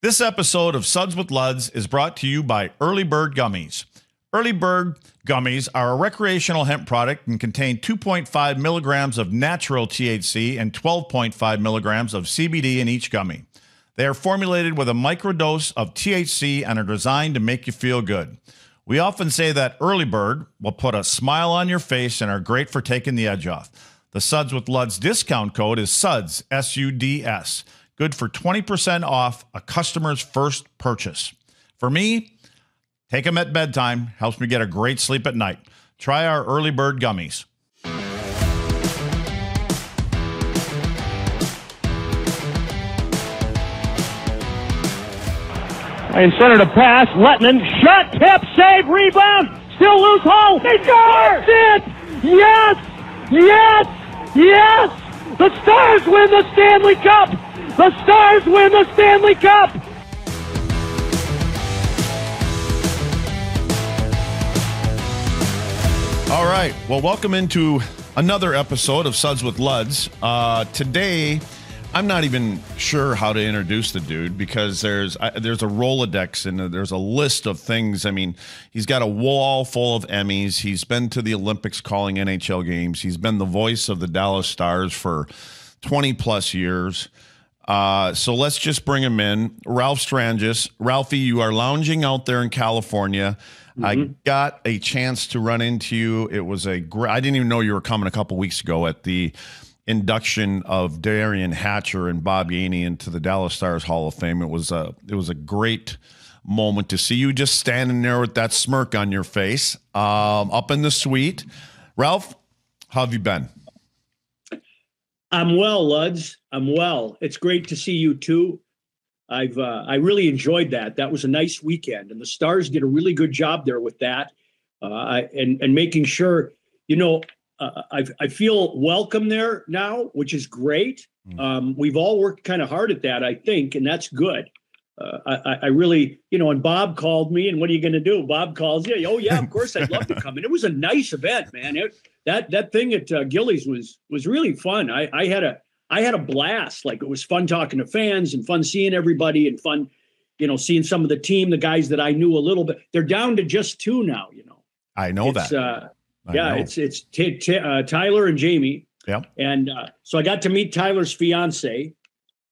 This episode of Suds with Luds is brought to you by Early Bird Gummies. Early Bird Gummies are a recreational hemp product and contain 2.5 milligrams of natural THC and 12.5 milligrams of CBD in each gummy. They are formulated with a microdose of THC and are designed to make you feel good. We often say that Early Bird will put a smile on your face and are great for taking the edge off. The Suds with Luds discount code is SUDS, S U D S good for 20% off a customer's first purchase. For me, take them at bedtime, helps me get a great sleep at night. Try our early bird gummies. In center to pass, Letman, shot, tip, save, rebound, still loose Hull. They score! It! Yes! Yes! Yes! The Stars win the Stanley Cup! The Stars win the Stanley Cup! All right. Well, welcome into another episode of Suds with Luds. Uh, today, I'm not even sure how to introduce the dude because there's I, there's a Rolodex and there's a list of things. I mean, he's got a wall full of Emmys. He's been to the Olympics calling NHL games. He's been the voice of the Dallas Stars for 20 plus years. Uh, so let's just bring him in. Ralph Strangis. Ralphie, you are lounging out there in California. Mm-hmm. I got a chance to run into you. It was a great, I didn't even know you were coming a couple weeks ago at the induction of Derian Hatcher and Bob Gainey into the Dallas Stars Hall of Fame. It was a, it was a great moment to see you just standing there with that smirk on your face um, up in the suite. Ralph, how have you been? I'm well, Luds. I'm well. It's great to see you too. I've uh, I really enjoyed that. That was a nice weekend, and the Stars did a really good job there with that, uh, and and making sure you know uh, I I feel welcome there now, which is great. Mm. Um, we've all worked kind of hard at that, I think, and that's good. Uh, I, I, really, you know, and Bob called me, and what are you going to do? Bob calls you. Oh yeah, of course, I'd love to come. And it was a nice event, man. It, that that thing at uh, Gilley's was was really fun. I, I had a I had a blast. Like it was fun talking to fans and fun seeing everybody and fun, you know, seeing some of the team, the guys that I knew a little bit. They're down to just two now. You know, I know it's, that. Uh, I yeah, know. it's it's t- t- uh, Tyler and Jamie. Yeah, and uh, so I got to meet Tyler's fiance,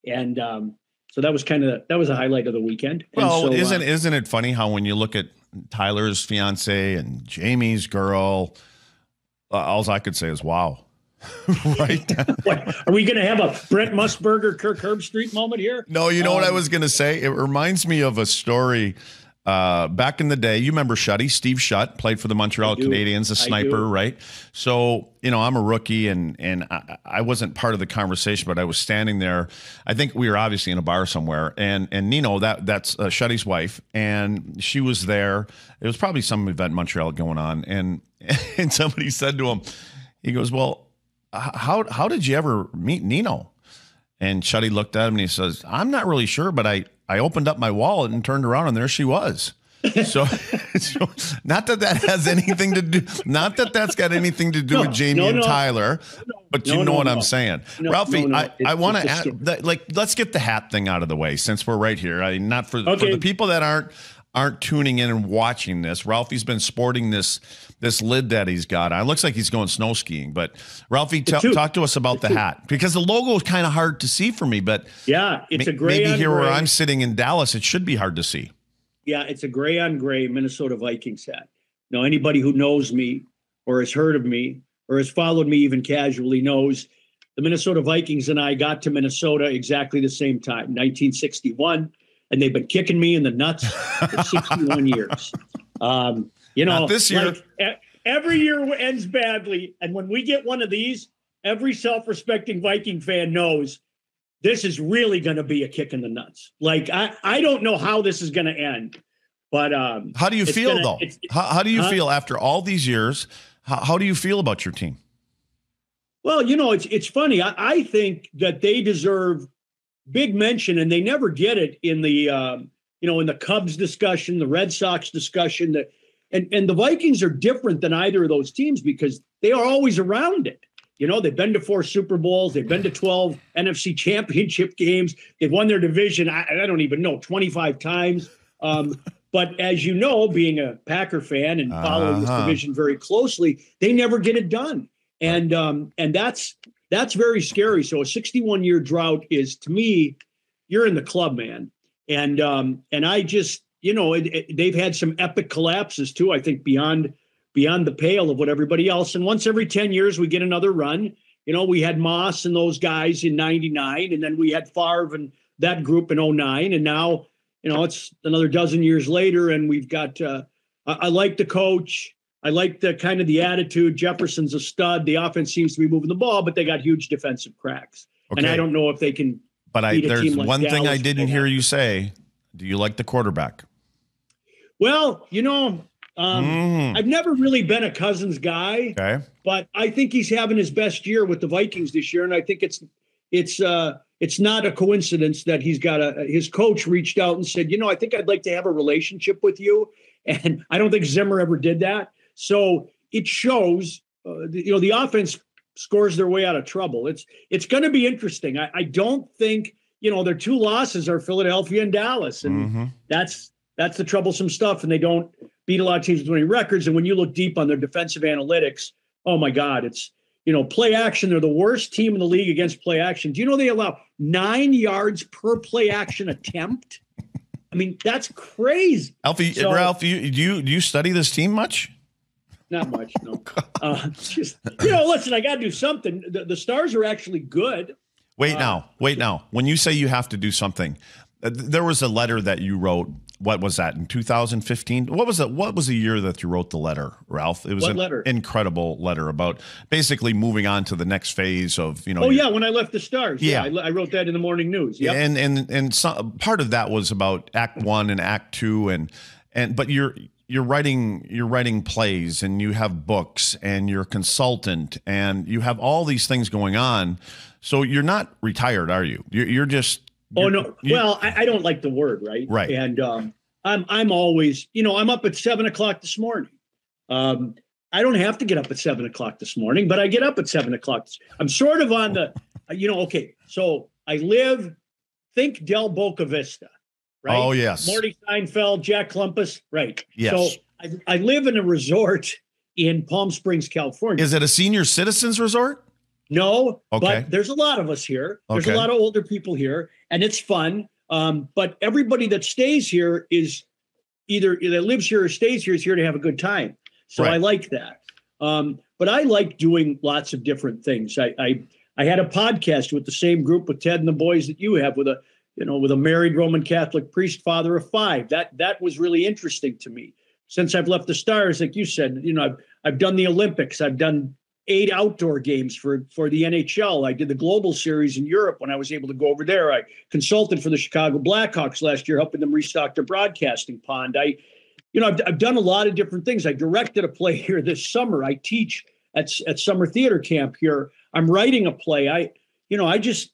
and um, so that was kind of that was a highlight of the weekend. Well, so, isn't uh, isn't it funny how when you look at Tyler's fiance and Jamie's girl uh, all I could say is wow. right? are we going to have a Brent Musburger, Kirk Herbstreit moment here? No, you know um, what I um, was going to say? It reminds me of a story uh, back in the day. You remember Shutty, Steve Shutt played for the Montreal Canadiens, a sniper, right? So, you know, I'm a rookie and and I, I, wasn't part of the conversation, but I was standing there. I think we were obviously in a bar somewhere, and and Nino, that that's uh, Shutty's wife, and she was there. It was probably some event in Montreal going on, and and somebody said to him, he goes, "Well, how how did you ever meet Nino?" And Shutty looked at him and he says, "I'm not really sure, but I I opened up my wallet and turned around and there she was." so, so, not that that has anything to do not that that's got anything to do no, with Jamie no, and no. Tyler but you know what I'm saying Ralphie I, I want to add like let's get the hat thing out of the way since we're right here I not for, okay. for the people that aren't aren't tuning in and watching this Ralphie's been sporting this this lid that he's got on. It looks like he's going snow skiing. But Ralphie, t- talk to us about the hat because the logo is kind of hard to see for me. But yeah, it's a gray. Maybe here gray. where I'm sitting in Dallas, it should be hard to see. Yeah, it's a gray on gray Minnesota Vikings hat. Now, anybody who knows me or has heard of me or has followed me even casually knows the Minnesota Vikings and I got to Minnesota exactly the same time, 1961, and they've been kicking me in the nuts for 61 years. Um, you know, Not this year. Like, every year ends badly, and when we get one of these, every self-respecting Viking fan knows this is really going to be a kick in the nuts. Like I, I don't know how this is going to end, but um, how do you feel gonna, though? How, how, do you uh, feel after all these years? How, how, do you feel about your team? Well, you know, it's it's funny. I, I think that they deserve big mention, and they never get it in the um, you know in the Cubs discussion, the Red Sox discussion, the and and the Vikings are different than either of those teams because they are always around it. You know, they've been to four Super Bowls, they've been to 12 NFC championship games, they've won their division, I, I don't even know, 25 times. Um, but as you know, being a Packer fan and following uh-huh. this division very closely, they never get it done. And um, and that's that's very scary. So a 61 year drought is to me, you're in the club, man. And um, and I just you know it, it, they've had some epic collapses too. I think beyond beyond the pale of what everybody else. And once every 10 years, we get another run. You know, we had Moss and those guys in 99, and then we had Favre and that group in 09. And now, you know, it's another dozen years later, and we've got, uh, I, I like the coach. I like the kind of the attitude. Jefferson's a stud. The offense seems to be moving the ball, but they got huge defensive cracks. Okay. And I don't know if they can. But I, there's like one Dallas thing I didn't hear you say. Do you like the quarterback? Well, you know, um, mm. I've never really been a Cousins guy, okay. but I think he's having his best year with the Vikings this year, and I think it's it's uh, it's not a coincidence that he's got a his coach reached out and said, you know, I think I'd like to have a relationship with you, and I don't think Zimmer ever did that. So it shows, uh, you know, the offense scores their way out of trouble. It's it's going to be interesting. I, I don't think you know their two losses are Philadelphia and Dallas, and mm-hmm. that's that's the troublesome stuff. And they don't beat a lot of teams with winning records. And when you look deep on their defensive analytics, oh my God, it's you know play action. They're the worst team in the league against play action. Do you know they allow nine yards per play action attempt? I mean, that's crazy. Alfie, so, Ralph, you, do you do you study this team much? Not much, no. Uh, just you know, listen, I got to do something. The, the, Stars are actually good. Wait uh, now, wait now. When you say you have to do something, uh, there was a letter that you wrote what was that in 2015 what was it what was the year that you wrote the letter ralph? It was an letter? incredible letter about basically moving on to the next phase of you know oh your, yeah when i left the stars. Yeah, yeah I, I, wrote that in the morning news. Yeah and and and some, part of that was about act one and act two and and but you're you're writing you're writing plays and you have books and you're a consultant and you have all these things going on so you're not retired are you you're, you're just Oh no! well, I, I, don't like the word, right? Right. And um, I'm I'm always, you know, I'm up at seven o'clock this morning. Um, I don't have to get up at seven o'clock this morning, but I get up at seven o'clock. I'm sort of on the, you know, okay. So I live, think Del Boca Vista, right? Oh yes. Marty Seinfeld, Jack Klompus, right? Yes. So I, I live in a resort in Palm Springs, California. Is it a senior citizens resort? No, okay. but there's a lot of us here. There's okay. a lot of older people here, and it's fun. Um, but everybody that stays here is either that lives here or stays here is here to have a good time. So right. I like that. Um, but I like doing lots of different things. I, I I had a podcast with the same group with Ted and the boys that you have with a you know with a married Roman Catholic priest, father of five. That that was really interesting to me. Since I've left the stars, like you said, you know, I've I've done the Olympics, I've done eight outdoor games for for the NHL. I did the global series in Europe when I was able to go over there. I consulted for the Chicago Blackhawks last year, helping them restock their broadcasting pond. I, you know, I've, I've done a lot of different things. I directed a play here this summer. I teach at at summer theater camp here. I'm writing a play. I, you know, I just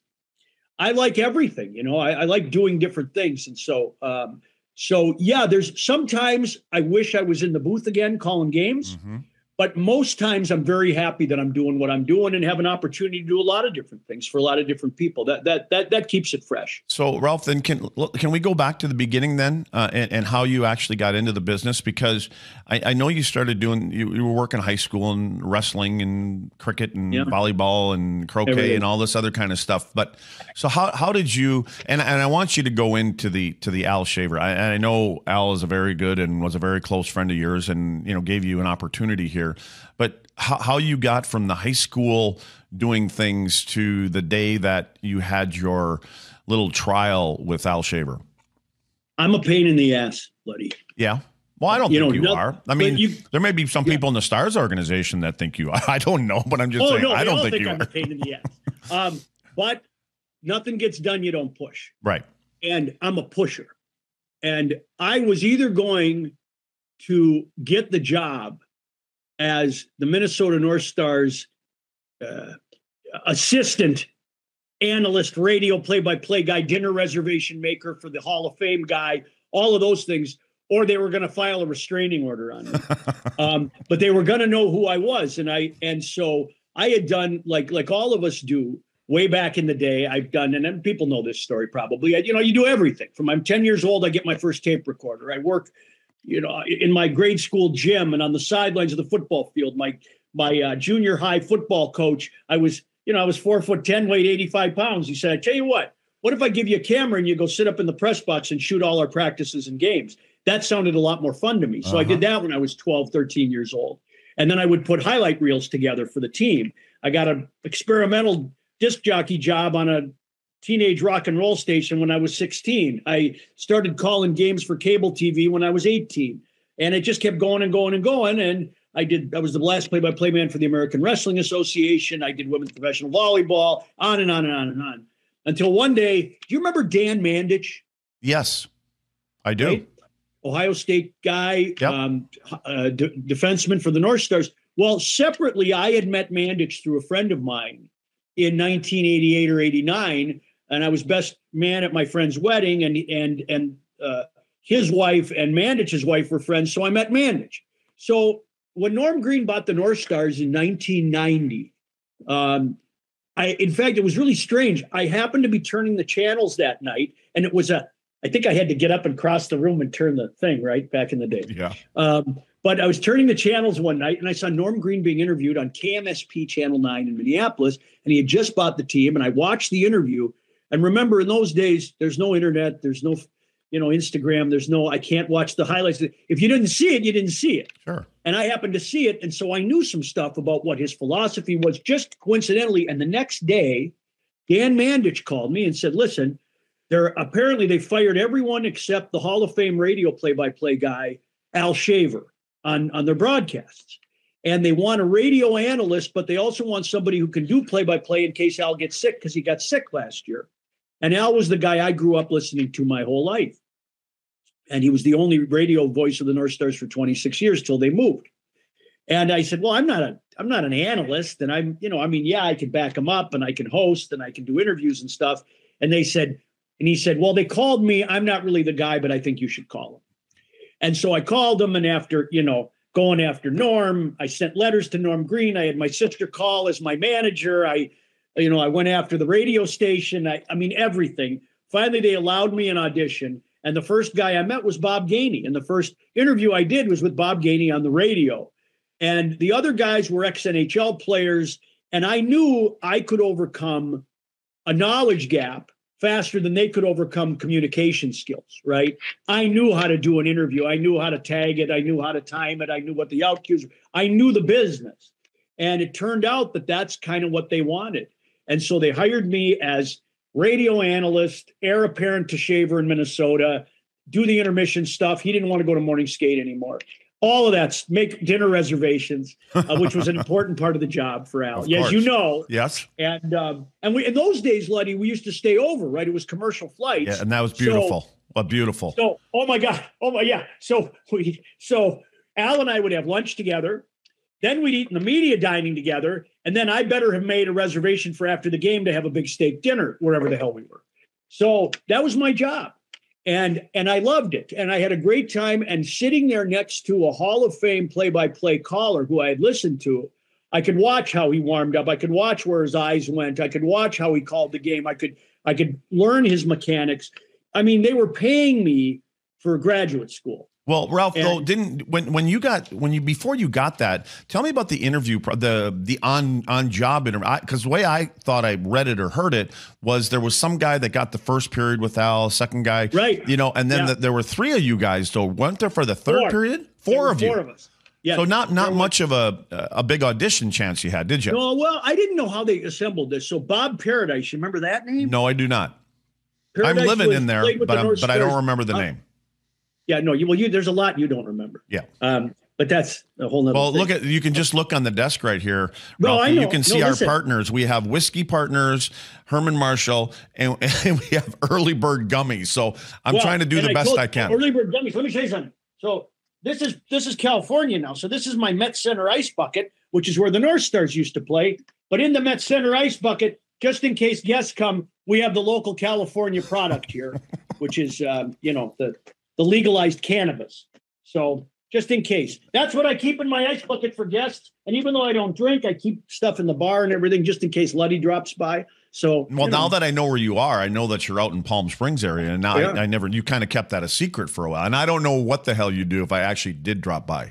I like everything. You know, I, I like doing different things, and so. Um, so yeah, there's sometimes I wish I was in the booth again calling games. Mm-hmm but most times I'm very happy that I'm doing what I'm doing and have an opportunity to do a lot of different things for a lot of different people. That that that that keeps it fresh. So Ralph, then can can we go back to the beginning then uh, and, and, how you actually got into the business? Because I, I know you started doing you, you, were working high school and wrestling and cricket and yeah. volleyball and croquet Everything. and all this other kind of stuff. But so how how did you and and I want you to go into the to the Al Shaver. I, I know Al is a very good and was a very close friend of yours and you know gave you an opportunity here but how, how you got from the high school doing things to the day that you had your little trial with Al Shaver. I'm a pain in the ass, buddy. Yeah. Well, I don't you think know, you no, are. I mean, you, there may be some yeah. people in the Stars organization that think you are. I don't know, but I'm just oh, saying. No, I don't think, think, you I'm are. a pain in the ass. Um, but nothing gets done you don't push. Right. And I'm a pusher. And I was either going to get the job as the Minnesota North Stars uh, assistant analyst, radio play by play guy, dinner reservation maker for the Hall of Fame guy, all of those things, or they were going to file a restraining order on me. um, but they were going to know who I was. And I, and so I had done like like all of us do way back in the day. I've done, and people know this story probably. I, you know, you do everything. From I'm 10 years old, I get my first tape recorder. I work, you know, in my grade school gym and on the sidelines of the football field. My my uh, junior high football coach, I was, you know, I was four foot ten, weighed 85 pounds. He said, "I tell you what." What if I give you a camera and you go sit up in the press box and shoot all our practices and games? That sounded a lot more fun to me. So uh-huh. I did uh-huh. that when I was 12, 13 years old. And then I would put highlight reels together for the team. I got an experimental disc jockey job on a teenage rock and roll station when I was 16. I started calling games for cable TV when I was 18. And it just kept going and going and going. And I did, I was the last play by play man for the American Wrestling Association. I did women's professional volleyball, on and on and on and on until one day, do you remember Dan Mandich? Yes, I do. Right? Ohio State guy, yep. um, uh, d- defenseman for the North Stars. Well, separately, I had met Mandich through a friend of mine in 1988 or 89, and I was best man at my friend's wedding, and and and uh, his wife and Mandich's wife were friends, so I met Mandich. So when Norm Green bought the North Stars in 1990, um, I, in fact, it was really strange. I happened to be turning the channels that night, and it was a. I think I had to get up and cross the room and turn the thing right back in the day. Yeah. Um, but I was turning the channels one night, and I saw Norm Green being interviewed on KMSP Channel Nine in Minneapolis, and he had just bought the team. And I watched the interview, and remember, in those days, there's no internet, there's no you know, Instagram. There's no, I can't watch the highlights. If you didn't see it, you didn't see it. Sure. And I happened to see it. And so I knew some stuff about what his philosophy was just coincidentally. And the next day, Dan Mandich called me and said, listen, they're apparently they fired everyone except the Hall of Fame radio play-by-play guy, Al Shaver, on, on their broadcasts. And they want a radio analyst, but they also want somebody who can do play-by-play in case Al gets sick because he got sick last year. And Al was the guy I grew up listening to my whole life and he was the only radio voice of the North Stars for 26 years till they moved. And I said, "Well, I'm not a I'm not an analyst, and I'm you know I mean yeah I can back him up and I can host and I can do interviews and stuff." And they said, and he said, "Well, they called me. I'm not really the guy, but I think you should call him." And so I called him, and after you know going after Norm, I sent letters to Norm Green. I had my sister call as my manager. I you know I went after the radio station. I I mean everything. Finally, they allowed me an audition and the first guy I met was Bob Gainey. And the first interview I did was with Bob Gainey on the radio. And the other guys were ex NHL players. And I knew I could overcome a knowledge gap faster than they could overcome communication skills, right? I knew how to do an interview. I knew how to tag it. I knew how to time it. I knew what the out cues were. I knew the business. And it turned out that that's kind of what they wanted. And so they hired me as radio analyst, heir apparent to Shaver in Minnesota, do the intermission stuff. He didn't want to go to morning skate anymore. All of that, make dinner reservations, uh, which was an important part of the job for Al. As you know, yes. And um, and we in those days, Luddy, we used to stay over. Right, it was commercial flights. Yeah, and that was beautiful. So, what beautiful. So, oh my God, oh my yeah. So we so Al and I would have lunch together. Then we'd eat in the media dining together. And then I better have made a reservation for after the game to have a big steak dinner wherever the hell we were. So that was my job. And and I loved it. And I had a great time. And sitting there next to a Hall of Fame play-by-play caller who I had listened to, I could watch how he warmed up. I could watch where his eyes went. I could watch how he called the game. I could I could learn his mechanics. I mean, they were paying me for graduate school. Well, Ralph, and, though, didn't when when you got when you before you got that, tell me about the interview, the the on on job interview. Because the way I thought I read it or heard it was there was some guy that got the first period with Al, second guy, right? You know, and then yeah. the, there were three of you guys. So weren't there for the third four. period? Four of four you. Four of us. Yeah. So not not much of a a big audition chance you had, did you? No. Well, I didn't know how they assembled this. So Bob Paradise, you remember that name? No, I do not. Paradise I'm living in there, but the but I don't remember the uh, name. Yeah, no, you well, you there's a lot you don't remember. Yeah. Um, but that's a whole nother. Well, thing. look at you can just look on the desk right here. No, I know. You can see no, our partners. We have whiskey partners, Herman Marshall, and, and we have early bird gummies. So I'm well, trying to do the I best I can. Early bird gummies. Let me tell you something. So this is this is California now. So this is my Met Center ice bucket, which is where the North Stars used to play. But in the Met Center ice bucket, just in case guests come, we have the local California product here, which is um, you know the the legalized cannabis. So just in case. That's what I keep in my ice bucket for guests. And even though I don't drink, I keep stuff in the bar and everything just in case Luddy drops by. So well, now know. that I know where you are, I know that you're out in Palm Springs area, and now yeah. I, I, never you kind of kept that a secret for a while, and I don't know what the hell you do if I actually did drop by.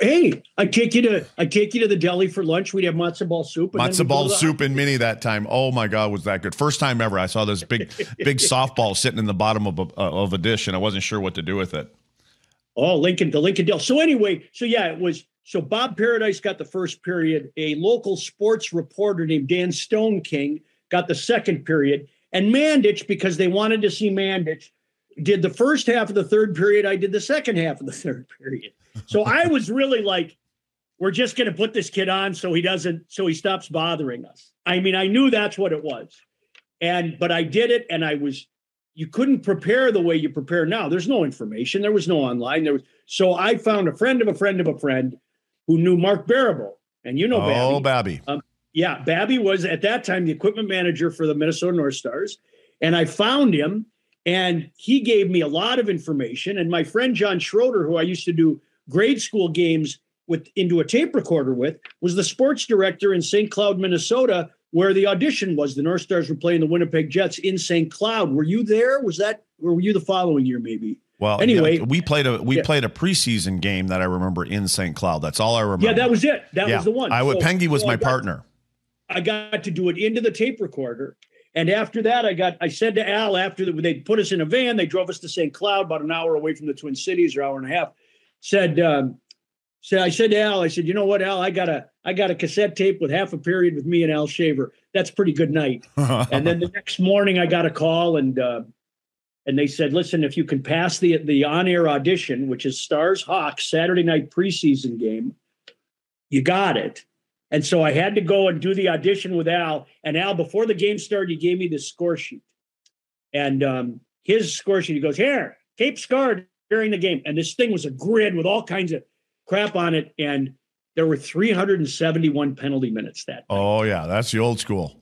Hey, I take you to I take you to the deli for lunch. We'd have matzo ball soup. matzo ball soup and mini that time. Oh my god, was that good? First time ever. I saw this big big softball sitting in the bottom of a, uh, of a dish, and I wasn't sure what to do with it. Oh, Lincoln, the Lincoln Del. So anyway, so yeah, it was so Bob Paradise got the first period. A local sports reporter named Dan Stoneking got the second period, and Mandich, because they wanted to see Mandich, did the first half of the third period. I did the second half of the third period. So I was really like, we're just going to put this kid on so he doesn't, so he stops bothering us. I mean, I knew that's what it was, and but I did it, and I was you couldn't prepare the way you prepare now. There's no information. There was no online. There was so I found a friend of a friend of a friend who knew Mark Barable, and you know, oh, Babby. Babby. Um, yeah, Babby was at that time the equipment manager for the Minnesota North Stars, and I found him, and he gave me a lot of information. And my friend John Schroeder, who I used to do grade school games with into a tape recorder with, was the sports director in St. Cloud, Minnesota, where the audition was. The North Stars were playing the Winnipeg Jets in St. Cloud. Were you there? Was that or were you the following year maybe? Well, anyway, yeah, we played a we yeah. played a preseason game that I remember in St. Cloud. That's all I remember. Yeah, that was it. That yeah. was the one. I would so, Pengy was so my I got, partner. I got to do it into the tape recorder. And after that, I got I said to Al after the, they put us in a van, they drove us to St. Cloud, about an hour away from the Twin Cities, or hour and a half. Said, um, so I said to Al, I said, you know what, Al, I got a I got a cassette tape with half a period with me and Al Shaver. That's pretty good night. and then the next morning, I got a call and uh, and they said, listen, if you can pass the the on air audition, which is Stars Hawks Saturday night preseason game, you got it. And so I had to go and do the audition with Al. And Al, before the game started, he gave me the score sheet. And um, his score sheet, he goes, Here, Cape scored during the game. And this thing was a grid with all kinds of crap on it. And there were 371 penalty minutes that. Night. Oh, yeah. That's the old school.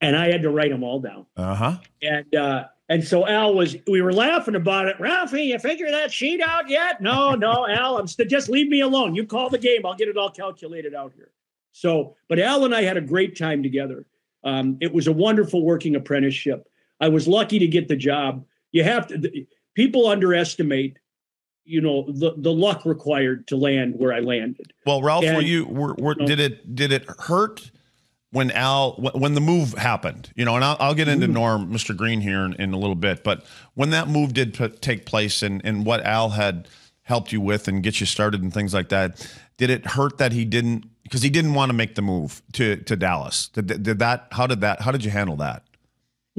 And I had to write them all down. Uh huh. And, uh, and so Al was, we were laughing about it. Ralphie, you figure that sheet out yet? No, no, Al, I'm st- just leave me alone. You call the game. I'll get it all calculated out here. So, but Al and I had a great time together. Um, it was a wonderful working apprenticeship. I was lucky to get the job. You have to, the, people underestimate, you know, the, the luck required to land where I landed. Well, Ralph, and, were you, were, were, you know, did it, did it hurt when Al, when the move happened, you know, and I'll, I'll get into mm-hmm. Norm, Mr. Green here in, in, a little bit, but when that move did p- take place and, and what Al had helped you with and get you started and things like that, did it hurt that he didn't because he didn't want to make the move to to Dallas? Did, did that? How did that? How did you handle that?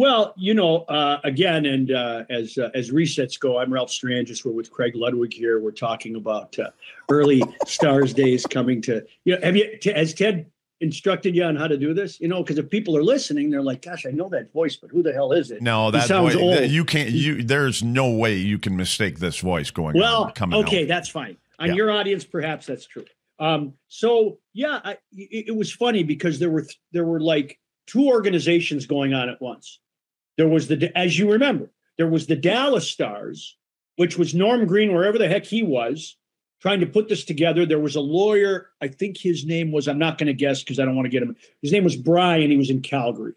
Well, you know, uh, again, and uh, as uh, as resets go, I'm Ralph Strangis. We're with Craig Ludwig here. We're talking about uh, early Stars days coming to. You know, have you has Ted instructed you on how to do this? You know, because if people are listening, they're like, "Gosh, I know that voice, but who the hell is it?" No, that sounds voice, old. You can't. You there's no way you can mistake this voice going. Well, on, coming okay, out. that's fine. On yeah. your audience, perhaps that's true. Um, so yeah, I, it, it, was funny because there were there were like two organizations going on at once. There was the as you remember, there was the Dallas Stars, which was Norm Green, wherever the heck he was, trying to put this together. There was a lawyer, I think his name was, I'm not going to guess because I don't want to get him. His name was Brian. He was in Calgary,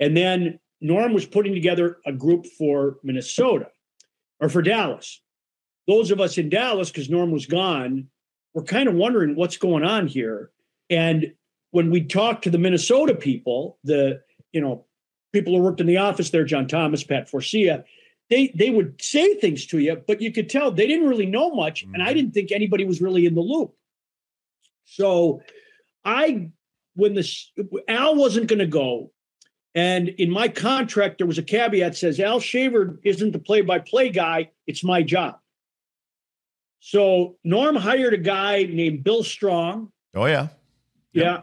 and then Norm was putting together a group for Minnesota or for Dallas. Those of us in Dallas, because Norm was gone, we're kind of wondering what's going on here. And when we talked to the Minnesota people, the you know people who worked in the office there, John Thomas, Pat Forciea, they they would say things to you, but you could tell they didn't really know much, and I mm-hmm. didn't think anybody was really in the loop. So, I when the Al wasn't going to go, and in my contract there was a caveat says Al Shaver isn't the play-by-play guy; it's my job. So Norm hired a guy named Bill Strong. Oh yeah. Yeah.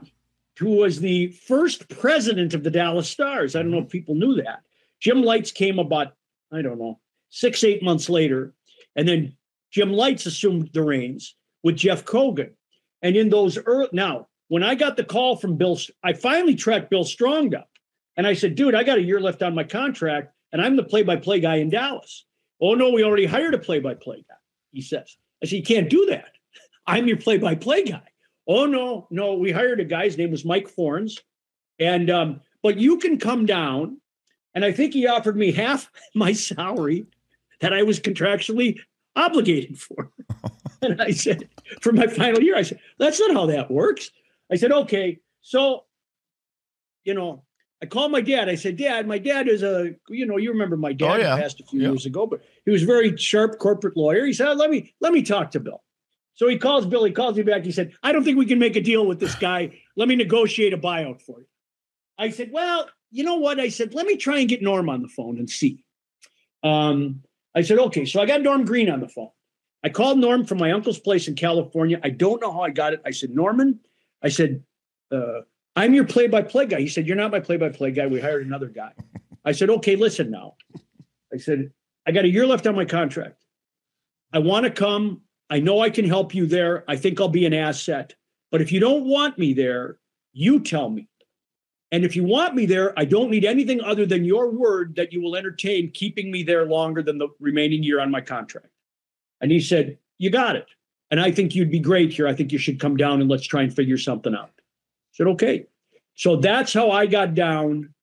Who was the first president of the Dallas Stars. I don't know if mm-hmm. people knew that. Jim Lites came about, I don't know, six, eight months later. And then Jim Lites assumed the reins with Jeff Cogen. And in those early, now, when I got the call from Bill, I finally tracked Bill Strong down. And I said, dude, I got a year left on my contract and I'm the play by play guy in Dallas. Oh, no, we already hired a play by play guy, he says. I said, You can't do that. I'm your play by play guy. Oh, no, no. We hired a guy. His name was Mike Forns. And, um, but you can come down. And I think he offered me half my salary that I was contractually obligated for. and I said, for my final year, I said, that's not how that works. I said, okay. So, you know, I called my dad. I said, Dad, my dad is a, you know, you remember my dad oh, yeah. passed a few yeah. years ago, but he was a very sharp corporate lawyer. He said, let me, let me talk to Bill. So he calls Bill, he calls me back. He said, I don't think we can make a deal with this guy. Let me negotiate a buyout for you. I said, well, you know what? I said, let me try and get Norm on the phone and see. Um, I said, okay. So I got Norm Green on the phone. I called Norm from my uncle's place in California. I don't know how I got it. I said, Norman, I said, uh, I'm your play by play guy. He said, You're not my play by play guy. We hired another guy. I said, Okay, listen now. I said, I got a year left on my contract. I want to come. I know I can help you there. I think I'll be an asset. But if you don't want me there, you tell me. And if you want me there, I don't need anything other than your word that you will entertain keeping me there longer than the remaining year on my contract. And he said, You got it. And I think you'd be great here. I think you should come down and let's try and figure something out. I said, Okay. So that's how I got down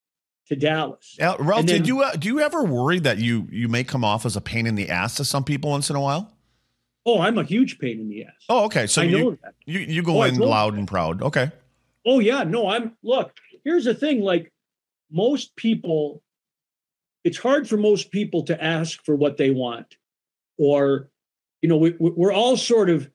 to Dallas. Now, Ralph, then, did you uh, do you ever worry that you you may come off as a pain in the ass to some people once in a while? Oh, I'm a huge pain in the ass. Oh, okay. So I you, you you go oh, in loud and proud. Okay. Oh yeah, no, I'm look, here's the thing like most people it's hard for most people to ask for what they want or you know we, we're all sort of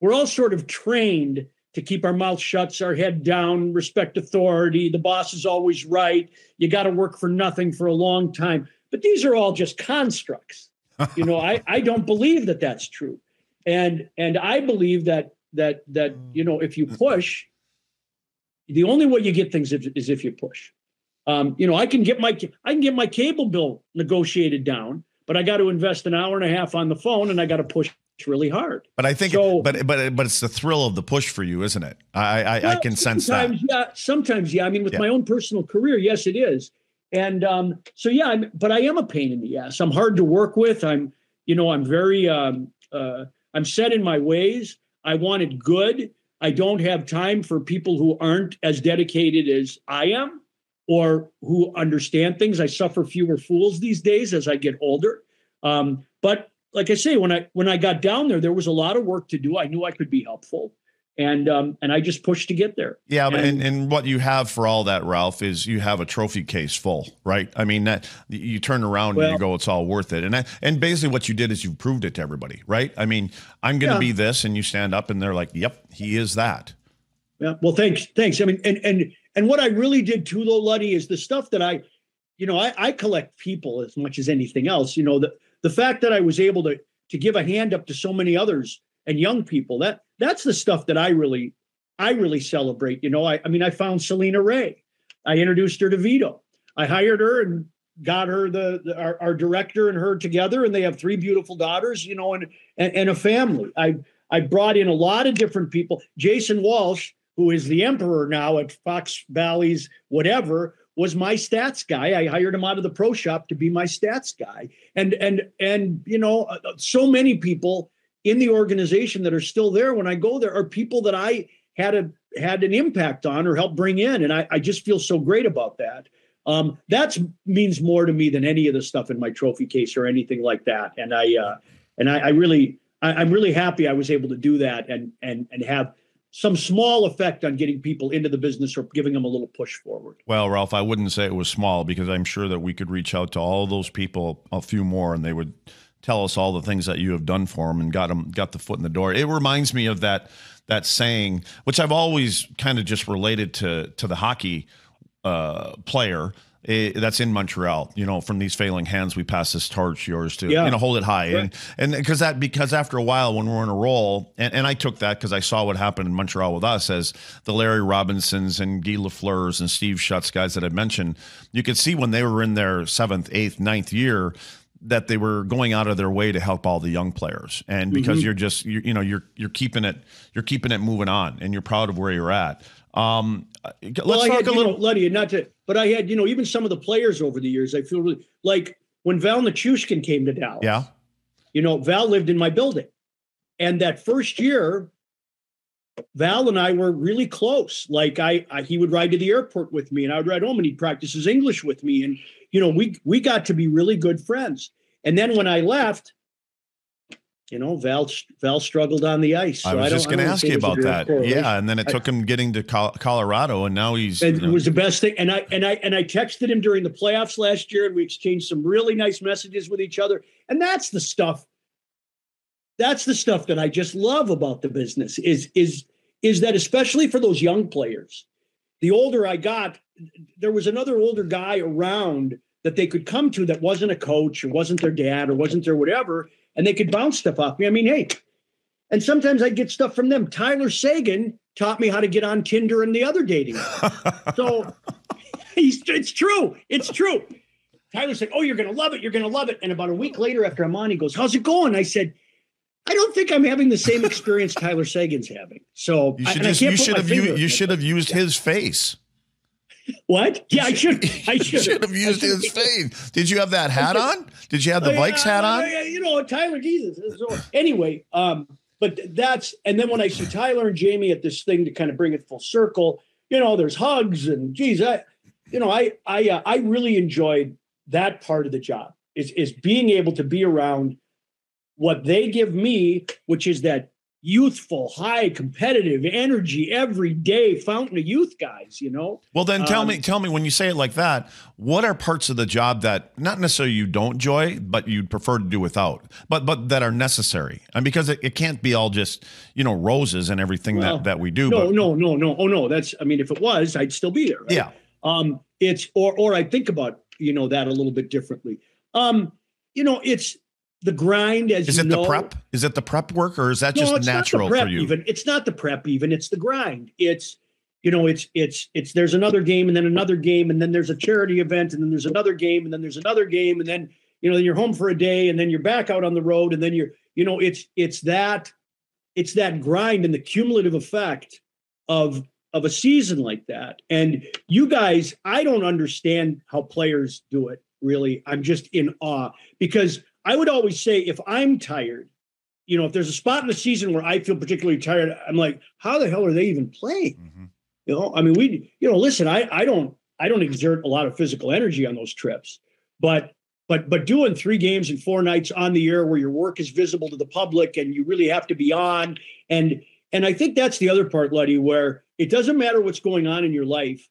we're all sort of trained to keep our mouth shut our head down respect authority the boss is always right you got to work for nothing for a long time but these are all just constructs you know i i don't believe that that's true and and i believe that that that you know if you push the only way you get things is if you push. Um, you know, I can get my I can get my cable bill negotiated down, but I got to invest an hour and a half on the phone, and I got to push really hard. But I think, so, but but but it's the thrill of the push for you, isn't it? I I, well, I can sense that. Yeah, sometimes yeah. I mean, with yeah. my own personal career, yes, it is. And um, so yeah, I'm, but I am a pain in the ass. I'm hard to work with. I'm you know I'm very um, uh, I'm set in my ways. I want it good. I don't have time for people who aren't as dedicated as I am or who understand things. I suffer fewer fools these days as I get older. Um, but like I say, when I when I got down there, there was a lot of work to do. I knew I could be helpful and um, and I just pushed to get there. Yeah, and, and, and what you have for all that, Ralph, is you have a trophy case full, right? I mean, that you turn around well, and you go, it's all worth it. And I, and basically, what you did is you proved it to everybody, right? I mean, I'm going to yeah. be this, and you stand up, and they're like, "Yep, he is that." Yeah. Well, thanks, thanks. I mean, and and and what I really did too, though, Luddy, is the stuff that I, you know, I, I collect people as much as anything else. You know, the the fact that I was able to to give a hand up to so many others and young people that that's the stuff that I really I really celebrate. You know, I, I mean, I found Selena Ray. I introduced her to Vito. I hired her and got her the, the our, our, director and her together, and they have three beautiful daughters. You know, and, and and a family. I I brought in a lot of different people. Jason Walsh, who is the emperor now at Fox Valley's whatever, was my stats guy. I hired him out of the pro shop to be my stats guy. And and and you know, uh, so many people in the organization that are still there when I go there are people that I had a had an impact on or helped bring in, and I, I just feel so great about that. Um, that means more to me than any of the stuff in my trophy case or anything like that. And I uh, and I, I really I, am really happy I was able to do that and and and have some small effect on getting people into the business or giving them a little push forward. Well, Ralph, I wouldn't say it was small because I'm sure that we could reach out to all those people, a few more, and they would tell us all the things that you have done for him and got him got the foot in the door. It reminds me of that that saying, which I've always kind of just related to to the hockey uh, player. It, eh, that's in Montreal, you know, from these failing hands, we pass this torch yours to, yeah. you know, hold it high. And, and because that, because after a while, when we're in a roll, and, and I took that because I saw what happened in Montreal with us as the Larry Robinsons and Guy Lafleurs and Steve Shutts guys that I mentioned, you could see when they were in their seventh, eighth, ninth year, that they were going out of their way to help all the young players and because mm-hmm. you're just you're, you know you're you're keeping it you're keeping it moving on and you're proud of where you're at um let's well, talk had, a little know, Luddy, not to but I had you know even some of the players over the years I feel really like when Val Nichushkin came to Dallas yeah you know Val lived in my building and that first year, Val and I were really close. Like I, I, he would ride to the airport with me, and I would ride home, and he'd practice his English with me, and you know, we we got to be really good friends. And then when I left, you know, Val Val struggled on the ice. So I was I just going to ask you about that. Yeah, and then it took I, him getting to Colorado, and now he's. It you know, was the best thing, and I and I and I texted him during the playoffs last year, and we exchanged some really nice messages with each other. And that's the stuff that's the stuff that I just love about the business is is is that especially for those young players, the older I got, there was another older guy around that they could come to that wasn't a coach or wasn't their dad or wasn't their whatever, and they could bounce stuff off me. I mean, hey, and sometimes I'd get stuff from them. Tyler Seguin taught me how to get on Tinder and the other dating. so he's, it's true. It's true. Tyler said, "Oh, you're going to love it. You're going to love it." And about a week later, after I'm on, he goes, "How's it going?" I said, I don't think I'm having the same experience Tyler Seguin's having. So you should, just, you should have used, you should have used his face. What? Yeah, I should. I should, should have used his face. Did you have that hat on? Did you have the uh, Vikes hat on? You know, Tyler Jesus. So, anyway, um, but that's and then when I see Tyler and Jamie at this thing to kind of bring it full circle, you know, there's hugs and geez, I, you know, I I uh, I really enjoyed that part of the job is is being able to be around what they give me, which is that youthful, high competitive energy every day fountain of youth guys, you know? Well then tell um, me tell me when you say it like that, what are parts of the job that not necessarily you don't enjoy, but you'd prefer to do without, but but that are necessary? And because it, it can't be all just, you know, roses and everything well, that, that we do. No, but, no, no, no. Oh no, that's I mean, if it was, I'd still be there. Right? Yeah. Um, it's or or I think about, you know, that a little bit differently. Um, you know, it's the grind as is it know, the prep? Is it the prep work or is that no, just natural for you? even. It's not the prep even it's the grind. It's you know it's it's it's there's another game and then another game and then there's a charity event and then there's another game and then there's another game and then you know then you're home for a day and then you're back out on the road and then you're you know it's it's that it's that grind and the cumulative effect of of a season like that. And you guys i don't understand how players do it really. I'm just in awe because I would always say if I'm tired, you know, if there's a spot in the season where I feel particularly tired, I'm like, how the hell are they even playing? Mm-hmm. You know, I mean, we, you know, listen, I, I don't, I don't exert a lot of physical energy on those trips, but, but, but doing three games and four nights on the air where your work is visible to the public and you really have to be on, and, and I think that's the other part, Luddy, where it doesn't matter what's going on in your life.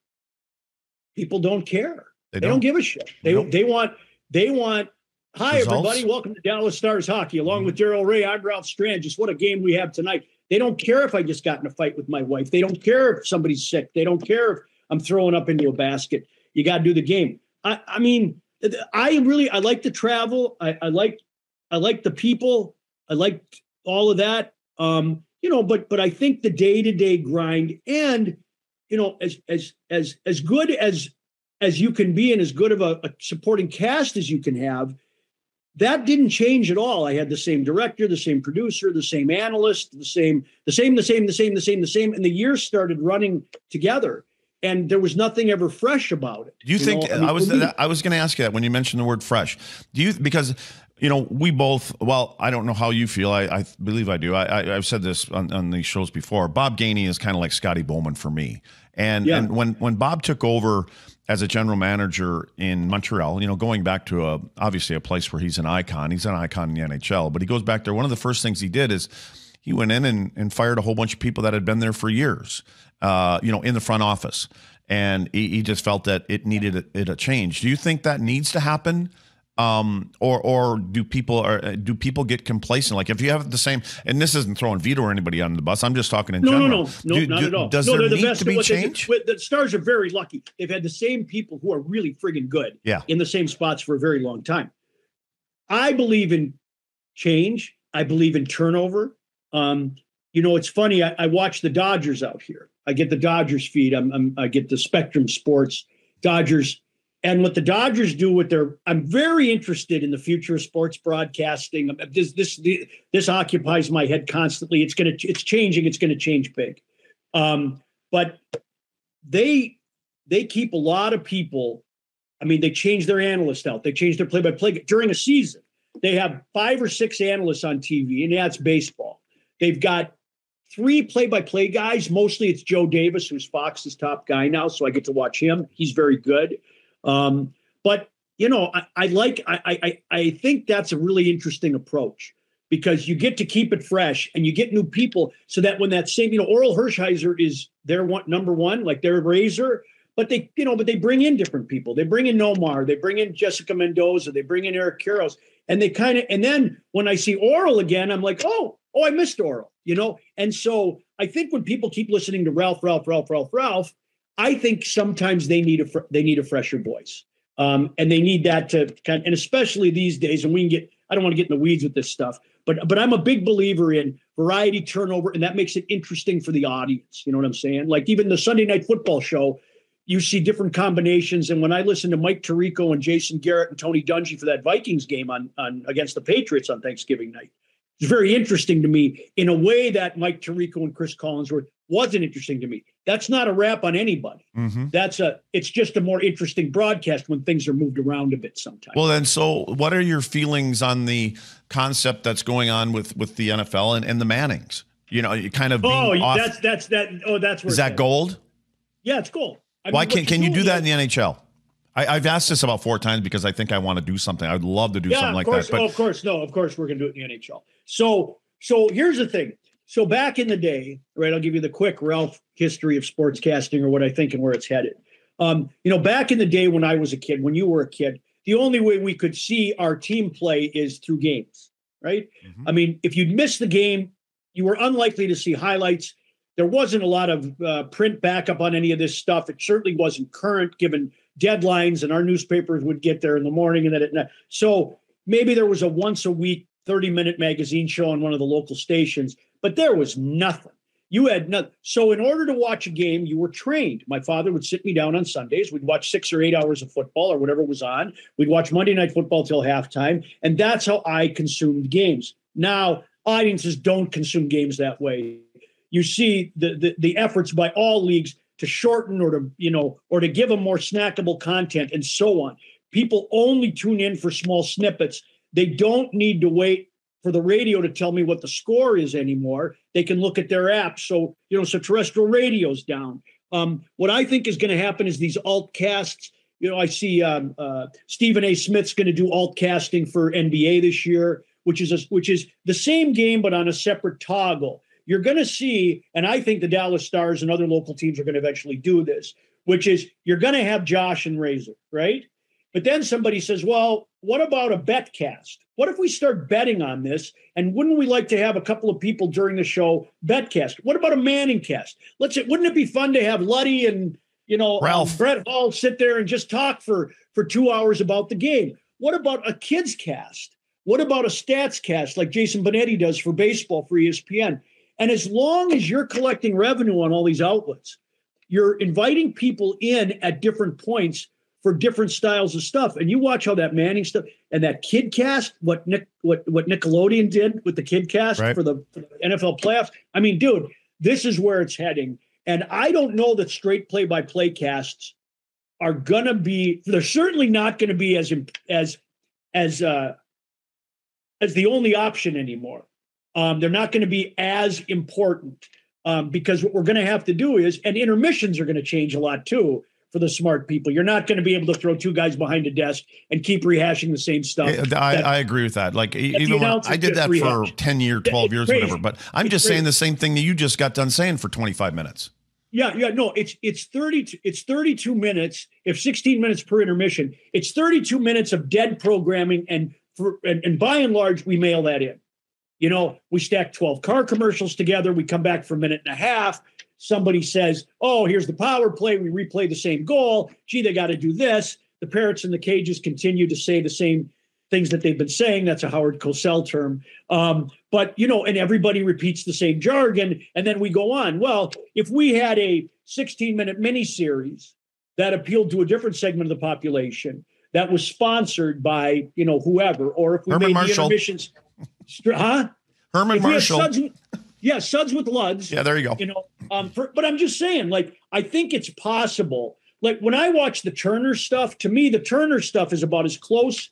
People don't care. They, they don't. don't. give a shit. They, they want, they want Hi, Results? everybody. Welcome to Dallas Stars Hockey. Along with Daryl Reaugh, I'm Ralph Strand. Just what a game we have tonight. They don't care if I just got in a fight with my wife. They don't care if somebody's sick. They don't care if I'm throwing up into a basket. You got to do the game. I, I, mean, I really I like to travel. I, I like I like the people. I like all of that. Um, you know, but but I think the day to day grind and you know as as as as good as as you can be and as good of a, a supporting cast as you can have that didn't change at all. I had the same director, the same producer, the same analyst, the same, the same, the same, the same, the same, the same, and the years started running together. And there was nothing ever fresh about it. Do you, you think I, mean, I, was I was going to ask you that when you mentioned the word fresh? Do you because you know we both well I don't know how you feel I, I believe I do I, I have said this on, on these shows before. Bob Gainey is kind of like Scotty Bowman for me. And yeah. and when when Bob took over as a general manager in Montreal, you know, going back to a obviously a place where he's an icon. He's an icon in the NHL, but he goes back there. One of the first things he did is he went in and, and fired a whole bunch of people that had been there for years, uh, you know, in the front office. And he, he just felt that it needed a, it a change. Do you think that needs to happen um, or or do people or uh, do people get complacent? Like if you have the same, and this isn't throwing Vito or anybody on the bus. I'm just talking in no, general. No, no, no, do, not do, at all. Does no, there the need to be change? the Stars are very lucky. They've had the same people who are really friggin' good. Yeah. in the same spots for a very long time. I believe in change. I believe in turnover. Um, you know, it's funny. I, I, watch the Dodgers out here. I get the Dodgers feed. I'm, I'm I get the Spectrum Sports Dodgers and what the Dodgers do with their, I'm very interested in the future of sports broadcasting. This this this occupies my head constantly. It's gonna it's changing. It's gonna change big, um, but they they keep a lot of people. I mean, they change their analyst out. They change their play by play during a season. They have five or six analysts on TV, and it's baseball. They've got three play-by-play guys. Mostly it's Joe Davis, who's Fox's top guy now, so I get to watch him. He's very good. Um, but you know, I, I like I, I I think that's a really interesting approach because you get to keep it fresh and you get new people so that when that same, you know, Orel Hershiser is their one number one, like their razor, but they, you know, but they bring in different people. They bring in Nomar, they bring in Jessica Mendoza, they bring in Eric Karros, and they kind of, and then when I see Orel again, I'm like, oh, oh, I missed Orel you know? And so I think when people keep listening to Ralph, Ralph, Ralph, Ralph, Ralph, I think sometimes they need a fr- they need a fresher voice, um, and they need that to kind, of, and especially these days. And we can get I don't want to get in the weeds with this stuff, but but I'm a big believer in variety turnover, and that makes it interesting for the audience. You know what I'm saying? Like even the Sunday Night Football show, you see different combinations. And when I listen to Mike Tirico and Jason Garrett and Tony Dungy for that Vikings game on on against the Patriots on Thanksgiving night, it's very interesting to me in a way that Mike Tirico and Cris Collinsworth wasn't interesting to me. That's not a rap on anybody. Mm-hmm. That's a it's just a more interesting broadcast when things are moved around a bit sometimes. Well then so what are your feelings on the concept that's going on with with the NFL and, and the Mannings? You know, you kind of Oh, off, that's that's that oh that's where Is that gold? Yeah, it's gold. I Why can't can you do that in the NHL? I, have asked this about four times because I think I want to do something. I'd love to do yeah, something like course, that. But oh, of course, no, of course we're gonna do it in the NHL. So so here's the thing. So back in the day, right? I'll give you the quick Ralph history of sportscasting or what I think and where it's headed. Um, you know, back in the day when I was a kid, when you were a kid, the only way we could see our team play is through games, right? Mm-hmm. I mean, if you'd miss the game, you were unlikely to see highlights. There wasn't a lot of uh, print backup on any of this stuff. It certainly wasn't current given deadlines, and our newspapers would get there in the morning and then at night. So maybe there was a once a week 30 minute magazine show on one of the local stations, but there was nothing. You had nothing. So, in order to watch a game, you were trained. My father would sit me down on Sundays. We'd watch six or eight hours of football or whatever was on. We'd watch Monday Night Football till halftime. And that's how I consumed games. Now, audiences don't consume games that way. You see the, the, the efforts by all leagues to shorten or to, you know, or to give them more snackable content and so on. People only tune in for small snippets they don't need to wait for the radio to tell me what the score is anymore. They can look at their app. So, you know, so terrestrial radio's down. Um, what I think is going to happen is these alt casts. You know, I see um, uh, Stephen A. Smith's going to do alt casting for NBA this year, which is a, which is the same game but on a separate toggle. You're going to see, and I think the Dallas Stars and other local teams are going to eventually do this, which is you're going to have Josh and Razor, right? But then somebody says, well, what about a bet cast? What if we start betting on this? And wouldn't we like to have a couple of people during the show bet cast? What about a Manning cast? Let's say, wouldn't it be fun to have Luddy and you know um, Ralph Brett Hull sit there and just talk for for two hours about the game? What about a kids cast? What about a stats cast like Jason Benetti does for baseball for ESPN? And as long as you're collecting revenue on all these outlets, you're inviting people in at different points for different styles of stuff. And you watch how that Manning stuff and that kid cast, what Nick, what what Nickelodeon did with the kid cast right. for, the, for the NFL playoffs. I mean, dude, this is where it's heading. And I don't know that straight play by play casts are gonna be. They're certainly not going to be as as as uh, as the only option anymore. Um, they're not going to be as important um, because what we're going to have to do is, and intermissions are going to change a lot too for the smart people. You're not going to be able to throw two guys behind a desk and keep rehashing the same stuff. I, I agree with that. Like even when I did that rehash. for 10 years, 12 years, whatever. But I'm it's just crazy. saying the same thing that you just got done saying for 25 minutes. Yeah, yeah, no, it's it's 30 it's 32 minutes if 16 minutes per intermission. It's 32 minutes of dead programming and for and, and by and large we mail that in. You know, we stack 12 car commercials together, we come back for a minute and a half, somebody says, "Oh, here's the power play. We replay the same goal. Gee, they got to do this." The parrots in the cages continue to say the same things that they've been saying. That's a Howard Cosell term. Um, but you know, and everybody repeats the same jargon, and then we go on. Well, if we had a 16-minute miniseries that appealed to a different segment of the population that was sponsored by you know whoever, or if we Herman made Marshall. the intermissions, huh? Herman if Marshall. Yeah, suds with luds. Yeah, there you go. You know, um, for, but I'm just saying, like, I think it's possible. Like when I watch the Turner stuff, to me, the Turner stuff is about as close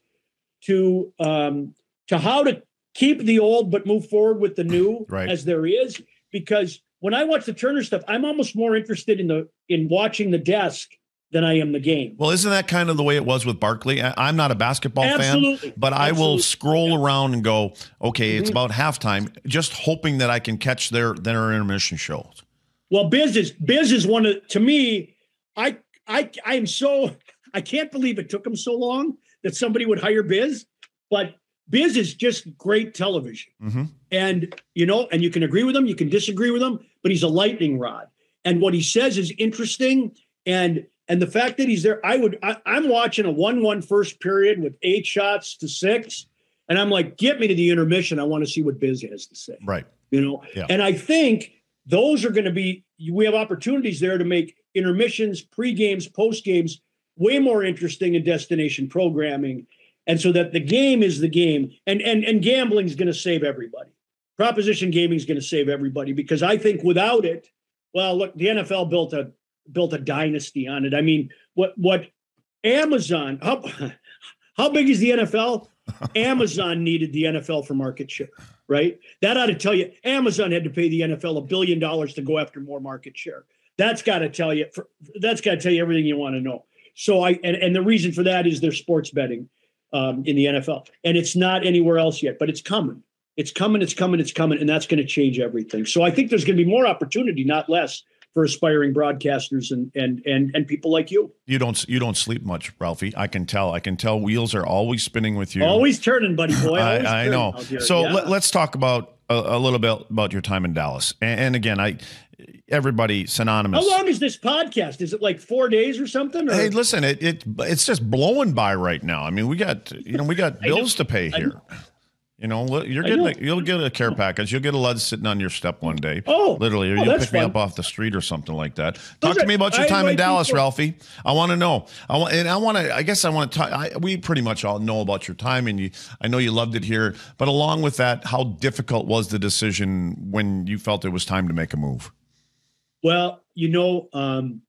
to um, to how to keep the old but move forward with the new right. as there is. Because when I watch the Turner stuff, I'm almost more interested in the in watching the desk than I am the game. Well, isn't that kind of the way it was with Barkley? I, am not a basketball Absolutely. fan, but Absolutely. I will scroll yeah. around and go, okay, mm-hmm. it's about halftime, just hoping that I can catch their their intermission shows. Well, Biz is Biz is one of to me. I I I am so I can't believe it took him so long that somebody would hire Biz, but Biz is just great television. Mm-hmm. And you know, and you can agree with him, you can disagree with him, but he's a lightning rod. And what he says is interesting. And and the fact that he's there, I would I, I'm watching a one-one first period with eight shots to six. And I'm like, get me to the intermission. I want to see what Biz has to say. Right. You know, yeah. and I think those are going to be we have opportunities there to make intermissions, pre-games, post-games way more interesting in destination programming and so that the game is the game and and and gambling is going to save everybody proposition gaming is going to save everybody because i think without it well look the nfl built a built a dynasty on it i mean what what amazon how how big is the nfl amazon needed the nfl for market share right that ought to tell you amazon had to pay the nfl a billion dollars to go after more market share that's got to tell you for, that's got to tell you everything you want to know so i and, and the reason for that is their sports betting um, in the NFL, and it's not anywhere else yet, but it's coming. It's coming. It's coming. It's coming, and that's going to change everything. So I think there's going to be more opportunity, not less, for aspiring broadcasters and and and and people like you. You don't you don't sleep much, Ralphie. I can tell. I can tell. Wheels are always spinning with you. Always turning, buddy boy. I, I know. So yeah. let, us talk about a, a, little bit about your time in Dallas. And, and, again, I everybody synonymous. How long is this podcast? Is it like four days or something? Or? Hey, listen, it, it it's just blowing by right now. I mean, we got you know we got bills to pay here. You know, you're getting a, you'll get a care package. You'll get a lud sitting on your step one day. Oh, literally, or oh, you'll pick fun. me up off the street or something like that. Talk to me about your time in Dallas, people. Ralphie. I want to know. I want, and I want to. I guess I want to talk. I, we pretty much all know about your time, and you. I know you loved it here, but along with that, how difficult was the decision when you felt it was time to make a move? Well, you know, um,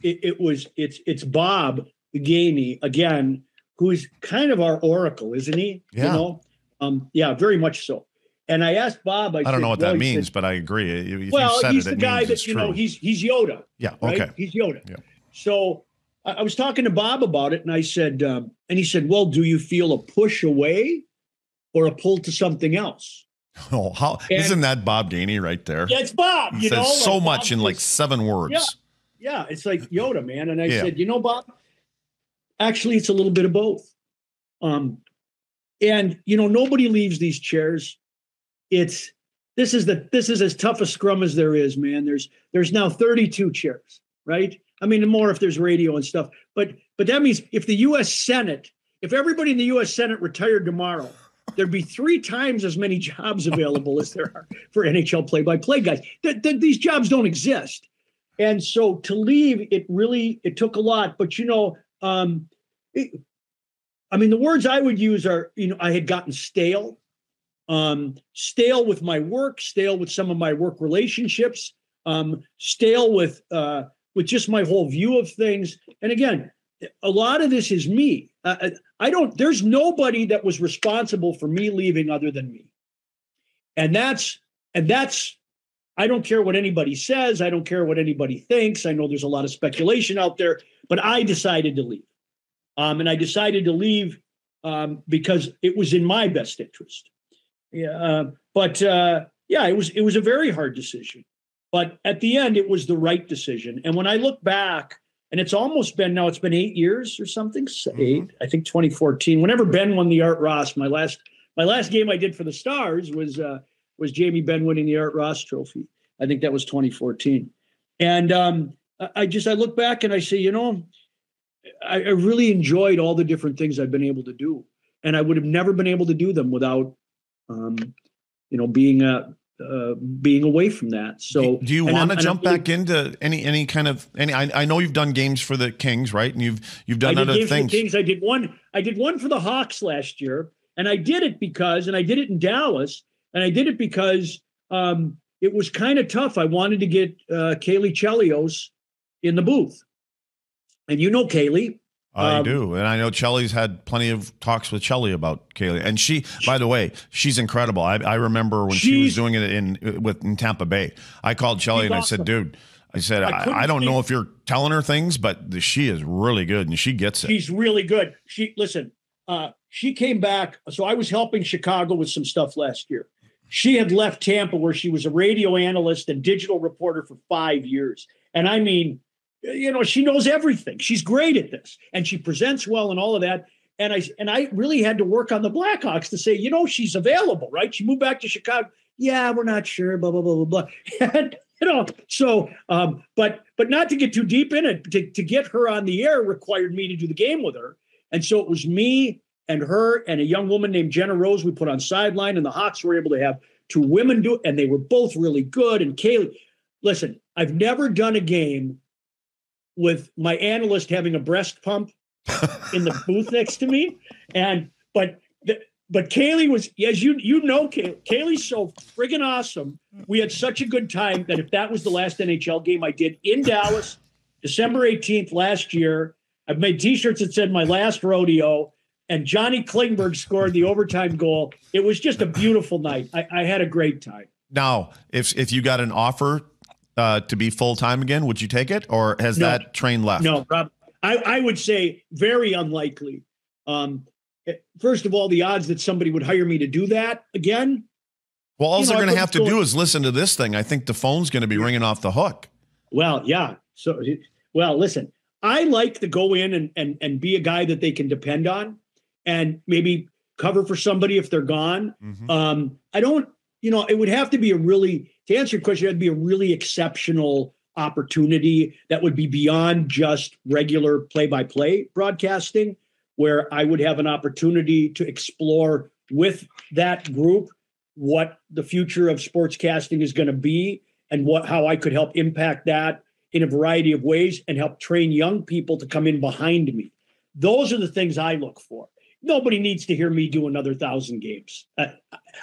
it, it was it's it's Bob Gainey again, who's kind of our oracle, isn't he? Yeah. You know, um, yeah, very much so. And I asked Bob. I, I don't said, know what well, that means, said, but I agree. If well, he's the it guy that you true. know. He's he's Yoda. Yeah. Right? Okay. He's Yoda. Yeah. So I, I was talking to Bob about it, and I said, um, and he said, "Well, do you feel a push away, or a pull to something else?" Oh, how And- not that Bob Gainey right there? Yeah, it's Bob. You Says know, so like much Bob in like seven words. Yeah. Yeah, it's like Yoda, man. And I Yeah. said, you know, Bob, actually, it's a little bit of both. Um, and you know, nobody leaves these chairs. It's this is the this is as tough a scrum as there is, man. There's there's now 32 chairs, right? I mean, more if there's radio and stuff. But but that means if the U.S. Senate, if everybody in the U.S. Senate retired tomorrow, there'd be three times as many jobs available as there are for NHL play-by-play guys. Th- th- these jobs don't exist, and so to leave, it really it took a lot. But you know, um, I mean, the words I would use are, you know, I had gotten stale, um, stale with my work, stale with some of my work relationships, um, stale with uh, with just my whole view of things. And again, a lot of this is me. Uh, I don't. There's nobody that was responsible for me leaving other than me, and that's and that's. I don't care what anybody says. I don't care what anybody thinks. I know there's a lot of speculation out there, but I decided to leave. Um, and I decided to leave um, because it was in my best interest. Yeah, uh, but uh, yeah, it was it was a very hard decision, but at the end, it was the right decision. And when I look back, and it's almost been now, it's been eight years or something. So Eight, I think 2014. Whenever Benn won the Art Ross, my last my last game I did for the Stars was uh, was Jamie Benn winning the Art Ross Trophy. I think that was 2014. And um, I just I look back and I say, you know, I, I really enjoyed all the different things I've been able to do, and I would have never been able to do them without, um, you know, being uh, uh, being away from that. So, do you want to jump I'm back into any any kind of any? I, I know you've done games for the Kings, right? And you've you've done other games for the things. Kings. I did one. I did one for the Hawks last year, and I did it because, and I did it in Dallas, and I did it because um, it was kind of tough. I wanted to get uh, Caley Chelios in the booth, and you know Caley. I um, do, and I know Chelly's had plenty of talks with Chelly about Caley, and she, by the way, she's incredible. I, I remember when she was doing it in with in Tampa Bay. I called Chelly and I said, "Dude, I said I, I don't know if you're telling her things, but she is really good and she gets it. She's really good. She listen. Uh, she came back. So I was helping Chicago with some stuff last year. She had left Tampa, where she was a radio analyst and digital reporter for five years. And I mean, you know, she knows everything. She's great at this, and she presents well and all of that. And I and I really had to work on the Blackhawks to say, you know, she's available, right? She moved back to Chicago. Yeah, we're not sure. Blah blah blah blah blah. And you know, so um, but but not to get too deep in it. To to get her on the air required me to do the game with her, and so it was me and her and a young woman named Jenna Rose. We put on sideline, and the Hawks were able to have two women do it, and they were both really good. And Caley, listen, I've never done a game with my analyst having a breast pump in the booth next to me. And but the, but Caley was as you you know Kay, Caley's so friggin' awesome. We had such a good time that if that was the last NHL game I did in Dallas, December 18th last year, I've made t-shirts that said my last rodeo and Johnny Klingberg scored the overtime goal. It was just a beautiful night. I, I had a great time. Now, if if you got an offer uh, to be full time again, would you take it, or has no, that train left? No, Rob. I, I would say very unlikely. Um, eh, first of all, the odds that somebody would hire me to do that again. Well, all they're going to have to do is listen to this thing. I think the phone's going to be ringing off the hook. Well, yeah. So, well, listen. I like to go in and and and be a guy that they can depend on, and maybe cover for somebody if they're gone. Mm-hmm. Um, I don't. You know, it would have to be a really to answer your question, that'd be a really exceptional opportunity that would be beyond just regular play by play broadcasting, where I would have an opportunity to explore with that group what the future of sportscasting is going to be and what how I could help impact that in a variety of ways and help train young people to come in behind me. Those are the things I look for nobody needs to hear me do another thousand games. I,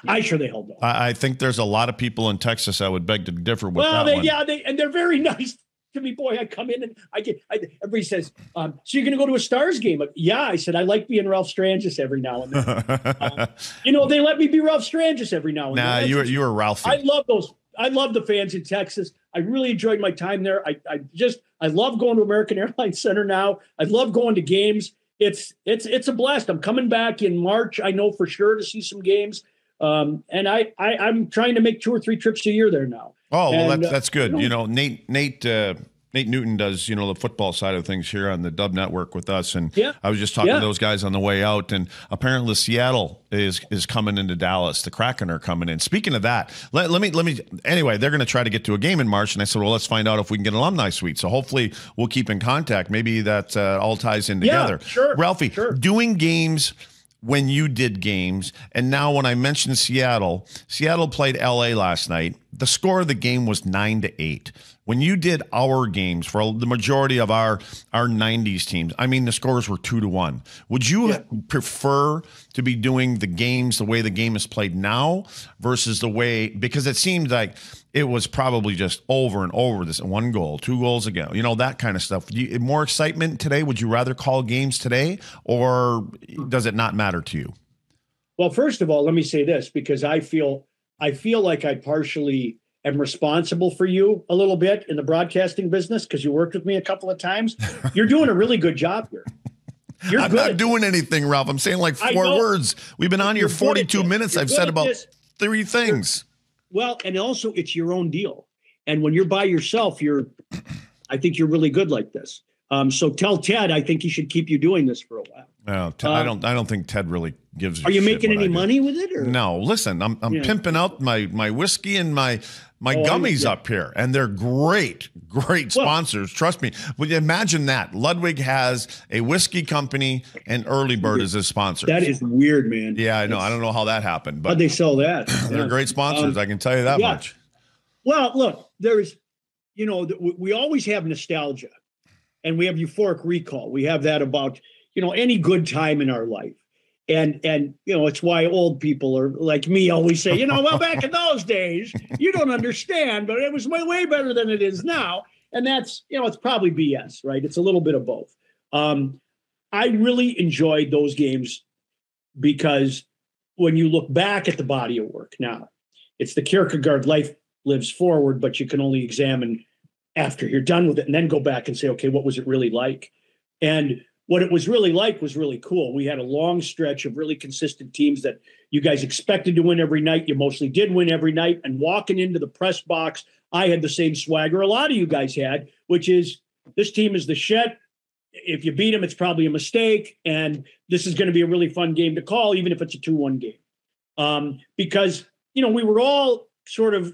I sure they hell don't. I think there's a lot of people in Texas I would beg to differ with. Well, they, yeah, they, and they're very nice to me. Boy, I come in and I get. I, everybody says, um, "So you're going to go to a Stars game?" Yeah, I said I like being Ralph Strangis every now and then. um, you know, they let me be Ralph Strangis every now and nah, then. Nah, you were you were Ralph. I love those. I love the fans in Texas. I really enjoyed my time there. I, I just I love going to American Airlines Center now. I love going to games it's it's it's a blast. I'm coming back in March. I know for sure to see some games. Um, and I, I I'm trying to make two or three trips a year there now. Oh well, and, that's that's good. Uh, you, know, you know, Nate Nate uh, Nate Newton does, you know, the football side of things here on the Dub Network with us, and yeah. I was just talking yeah. to those guys on the way out, and apparently Seattle is is coming into Dallas. The Kraken are coming in. Speaking of that, let, let me let me anyway. They're going to try to get to a game in March, and I said, well, let's find out if we can get an alumni suite. So hopefully we'll keep in contact. Maybe that uh, all ties in together. Yeah, sure, Ralphie, sure. doing games when you did games. And now when I mentioned Seattle, Seattle played LA last night. The score of the game was nine to eight. When you did our games for the majority of our our 90s teams, I mean the scores were two to one. Would you yeah. prefer to be doing the games the way the game is played now versus the way because it seemed like it was probably just over and over this one goal, two goals ago, you know, that kind of stuff. You, more excitement today. Would you rather call games today or does it not matter to you? Well, first of all, let me say this because I feel I feel like I partially am responsible for you a little bit in the broadcasting business because you worked with me a couple of times. You're doing a really good job here. You're I'm not doing anything, Ralph. I'm saying like four words. We've been on here 42 minutes. I've said about three things. Well, and also it's your own deal. And when you're by yourself, you're I think you're really good like this. Um, so tell Ted I think he should keep you doing this for a while. No, Ted, uh, I don't. I don't think Ted really gives. Are you making any money with it? Or? No. Listen, I'm I'm yeah. pimping out my my whiskey and my my oh, gummies yeah. up here, and they're great, great sponsors. Well, Trust me. Would you imagine that Ludwig has a whiskey company and Early Bird is his sponsor? That is weird, man. Yeah, I know. That's, I don't know how that happened, but how they sell that? they're yeah. great sponsors. Um, I can tell you that much. Well, look, there's, you know, we always have nostalgia, and we have euphoric recall. We have that about you know any good time in our life. And and you know it's why old people are like me always say you know well back in those days you don't understand but it was way way better than it is now. And that's you know it's probably bs right? It's a little bit of both. Um I really enjoyed those games because when you look back at the body of work now, it's the Kierkegaard life lives forward, but you can only examine after you're done with it and then go back and say, okay, what was it really like? And what it was really like was really cool. We had a long stretch of really consistent teams that you guys expected to win every night. You mostly did win every night. And walking into the press box, I had the same swagger a lot of you guys had, which is this team is the shit. If you beat them, it's probably a mistake. And this is going to be a really fun game to call, even if it's a 2 1 game. Um, because, you know, we were all sort of,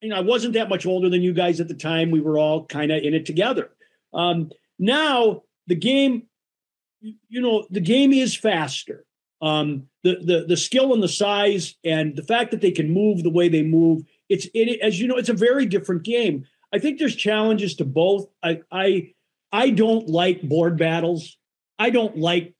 you know, I wasn't that much older than you guys at the time. We were all kind of in it together. Um, now, the game you know the game is faster. Um the the the skill and the size and the fact that they can move the way they move it's it as you know it's a very different game. I think there's challenges to both. I i i don't like board battles. I don't like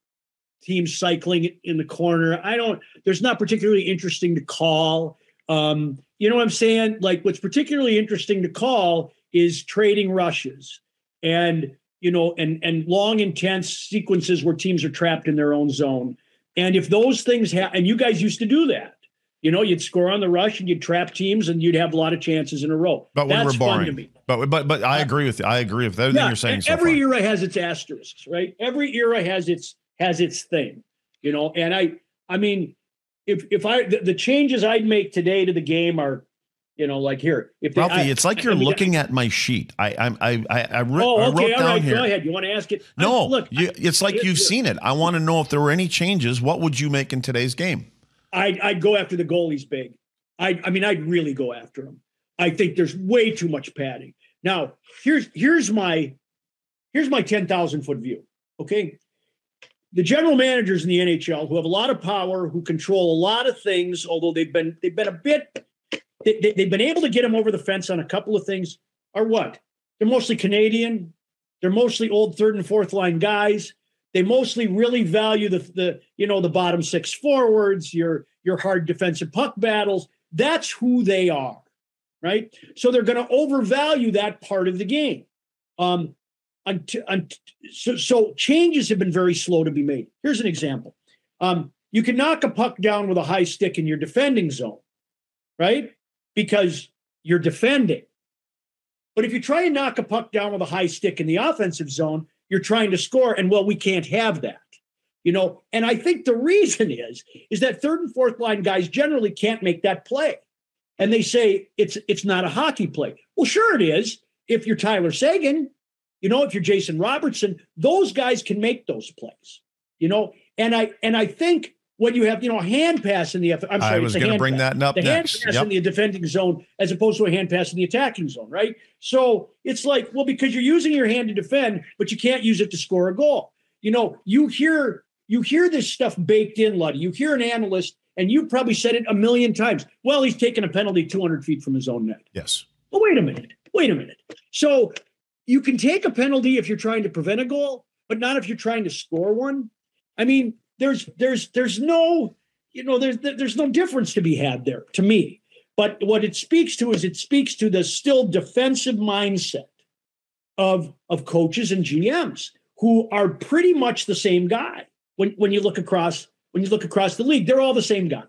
teams cycling in the corner. I don't there's not particularly interesting to call. Um you know what i'm saying? Like what's particularly interesting to call is trading rushes. And you know, and and long intense sequences where teams are trapped in their own zone. And if those things happen, and you guys used to do that, you know, you'd score on the rush and you'd trap teams and you'd have a lot of chances in a row. But That's we were boring. But but but I agree with you. I agree with everything yeah, you're saying. Every so era has its asterisks, right? Every era has its has its thing, you know. And I I mean, if if I the, the changes I'd make today to the game are you know, like here. If they, Ralphie, I, it's like you're I mean, looking at my sheet. I I I I, re- oh, okay, I wrote down right, here. Go ahead. You want to ask it? No, I, look, you, it's like you've seen it. I want to know if there were any changes. What would you make in today's game? I'd, I'd go after the goalies big. I I mean, I'd really go after them. I think there's way too much padding. Now, here's here's my here's my ten thousand foot view. Okay, the general managers in the NHL who have a lot of power, who control a lot of things, although they've been they've been a bit they, they've been able to get him over the fence on a couple of things. Are what? They're mostly Canadian. They're mostly old third and fourth line guys. They mostly really value the the you know the bottom six forwards, your your hard defensive puck battles. That's who they are, right? So they're going to overvalue that part of the game. Um, until, so, so changes have been very slow to be made. Here's an example. Um, you can knock a puck down with a high stick in your defending zone, right? Because you're defending. But if you try and knock a puck down with a high stick in the offensive zone, you're trying to score. And well, we can't have that. You know, and I think the reason is is that third and fourth line guys generally can't make that play. And they say it's it's not a hockey play. Well, sure it is. If you're Tyler Seguin, you know, if you're Jason Robertson, those guys can make those plays. You know, and I and I think when you have you know a hand pass in the I'm sorry, I was going to bring pass. that up the next. hand pass yep. in the defending zone as opposed to a hand pass in the attacking zone, right? So it's like well because you're using your hand to defend, but you can't use it to score a goal. You know, you hear you hear this stuff baked in, Luddy. You hear an analyst, and you probably said it a million times. Well, he's taking a penalty 200 feet from his own net. Yes. Well, wait a minute. Wait a minute. So you can take a penalty if you're trying to prevent a goal, but not if you're trying to score one. I mean, there's there's there's no you know there's there's no difference to be had there to me. But what it speaks to is it speaks to the still defensive mindset of of coaches and gms who are pretty much the same guy when when you look across when you look across the league. They're all the same guy.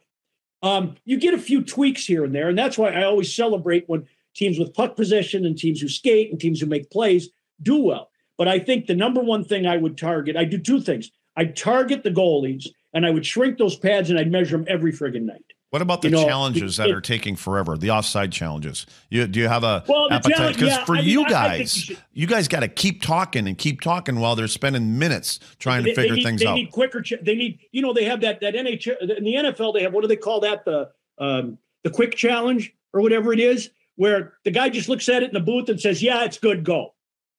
Um, you get a few tweaks here and there and that's why i always celebrate when teams with puck possession and teams who skate and teams who make plays do well. But i think the number one thing i would target i do two things I'd target the goalies and I would shrink those pads and I'd measure them every friggin' night. What about the you know, challenges that it, are taking forever? The offside challenges. You, do you have a well, appetite? Because yeah, for I mean, you guys, you, you, guys got to keep talking and keep talking while they're spending minutes trying they, to figure need, things they out. They need quicker. They need, you know, they have that that NHL in the NFL. They have what do they call that? The um, the quick challenge or whatever it is, where the guy just looks at it in the booth and says, "Yeah, it's good, go."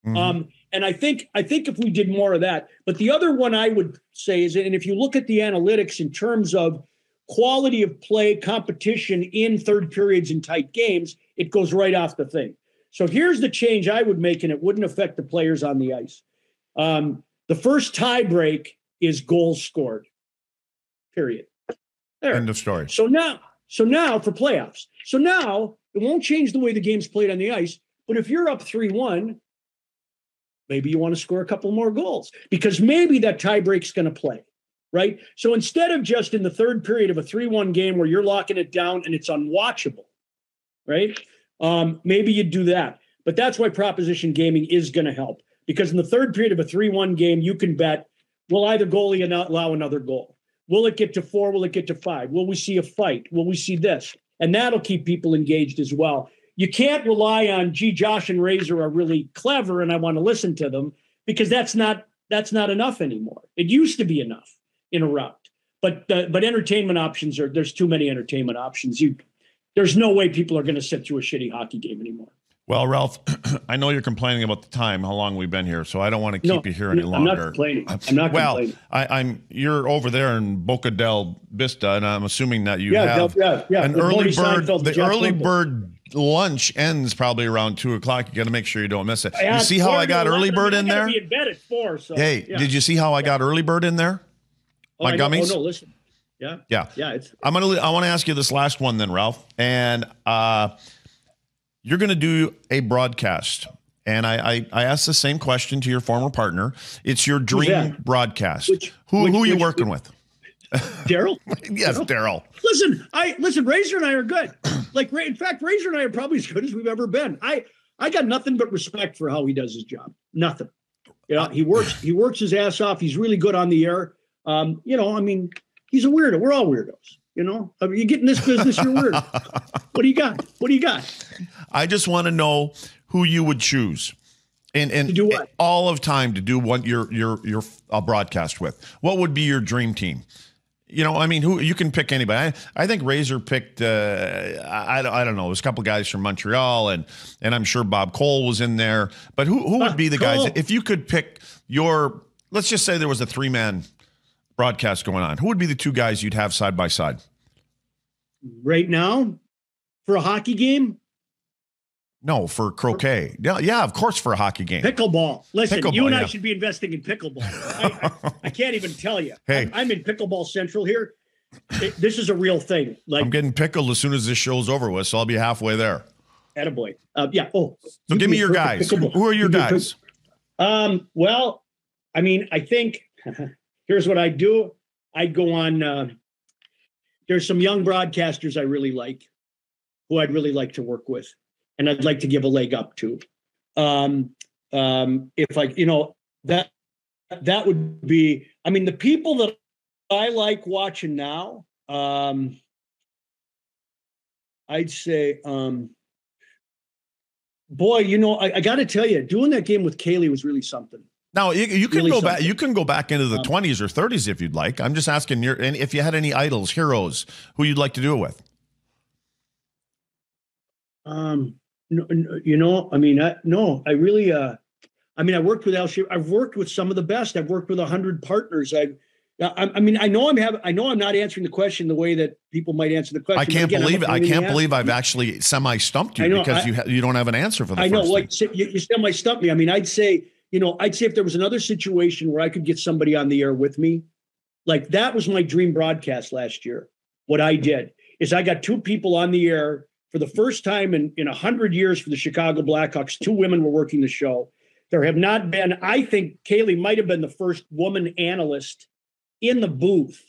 Mm-hmm. Um, and I think I think if we did more of that, but the other one I would say is, and if you look at the analytics in terms of quality of play, competition in third periods in tight games, it goes right off the thing. So here's the change I would make, and it wouldn't affect the players on the ice. Um, the first tie break is goals scored. Period. There. End of story. So now, so now for playoffs. So now it won't change the way the game's played on the ice. But if you're up three one maybe you want to score a couple more goals because maybe that tiebreak's going to play, right? So instead of just in the third period of a 3 1 game where you're locking it down and it's unwatchable, right? Um, maybe you do that. But that's why proposition gaming is going to help because in the third period of a 3 1 game, you can bet will either goalie allow another goal? Will it get to four? Will it get to five? Will we see a fight? Will we see this? And that'll keep people engaged as well. You can't rely on, gee, Josh and Razor are really clever and I want to listen to them because that's not that's not enough anymore. It used to be enough in a route. But uh, but entertainment options are there's too many entertainment options. You there's no way people are going to sit through a shitty hockey game anymore. Well, Ralph, I know you're complaining about the time, how long we've been here, so I don't want to keep No, you here any I'm longer. not complaining. I'm not well, complaining. I, I'm you're over there in Boca del Vista, and I'm assuming that you Yeah, have yeah, yeah. an With early bird. Seinfeld The early bird lunch ends probably around two o'clock. You got to make sure you don't miss it. You see how I got early bird in there? Be in bed at four. So Hey, yeah. did you see how I got early bird in there? Oh, my I gummies? Oh no, listen. Yeah, Yeah. yeah. It's I'm gonna. I want to ask you this last one then, Ralph. And uh, you're gonna do a broadcast. And I, I, I asked the same question to your former partner. It's your dream broadcast. Which- who which- who are you which- working with? Daryl. Yes, Daryl. listen, I listen. Razor and I are good. Like, in fact, Razor and I are probably as good as we've ever been. I I got nothing but respect for how he does his job. Nothing. You know, he works he works his ass off. He's really good on the air. Um, you know, I mean, he's a weirdo. We're all weirdos. You know, I mean, you get in this business, you're weird. what do you got? What do you got? I just want to know who you would choose. And, and do what? all of time to do what your your your uh, broadcast with. What would be your dream team? You know, I mean, who you can pick anybody. I, I think Razor picked. Uh, I, I don't- I don't know. There's a couple guys from Montreal, and and I'm sure Bob Cole was in there. But who who would be the guys if you could pick your? Let's just say there was a three man broadcast going on. Who would be the two guys you'd have side by side? Right now, for a hockey game, No, for croquet. Yeah, yeah, of course, for a hockey game. Pickleball. Listen, Pickleball, you and I yeah. should be investing in pickleball. I, I, I can't even tell you. Hey. I'm, I'm in pickleball central here. It- this is a real thing. Like, I'm getting pickled as soon as this show's over with, so I'll be halfway there. attaboy. Uh, yeah. Oh, So give me your guys. pickleball. Who are your You guys? Um. Well, I mean, I think here's what I do. I'd go on. Uh, there's some young broadcasters I really like, who I'd really like to work with, and I'd like to give a leg up to. Um, um, if I, you know, that that would be. I mean, the people that I like watching now. Um, I'd say, um, boy, you know, I, I got to tell you, doing that game with Caley was really something. Now you, you can Really go back. You can go back into the Um, 20s or 30s if you'd like. I'm just asking your and if you had any idols, heroes, who you'd like to do it with. Um, no, no, you know, I mean, I, no, I really, uh, I mean, I worked with Al. Shear- I've worked with some of the best. I've worked with a hundred partners. I, I, I mean, I know I'm having, I know I'm not answering the question the way that people might answer the question. I can't again, believe it. I pain in the can't believe I've actually semi stumped you know, because I- you ha- you don't have an answer for the I know, like you, you semi stump me. I mean, I'd say, you know, I'd say if there was another situation where I could get somebody on the air with me, like that was my dream broadcast last year. What I did is I got two people on the air for the first time in in a hundred years for the Chicago Blackhawks. Two women were working the show. There have not been. I think Caley might have been the first woman analyst in the booth,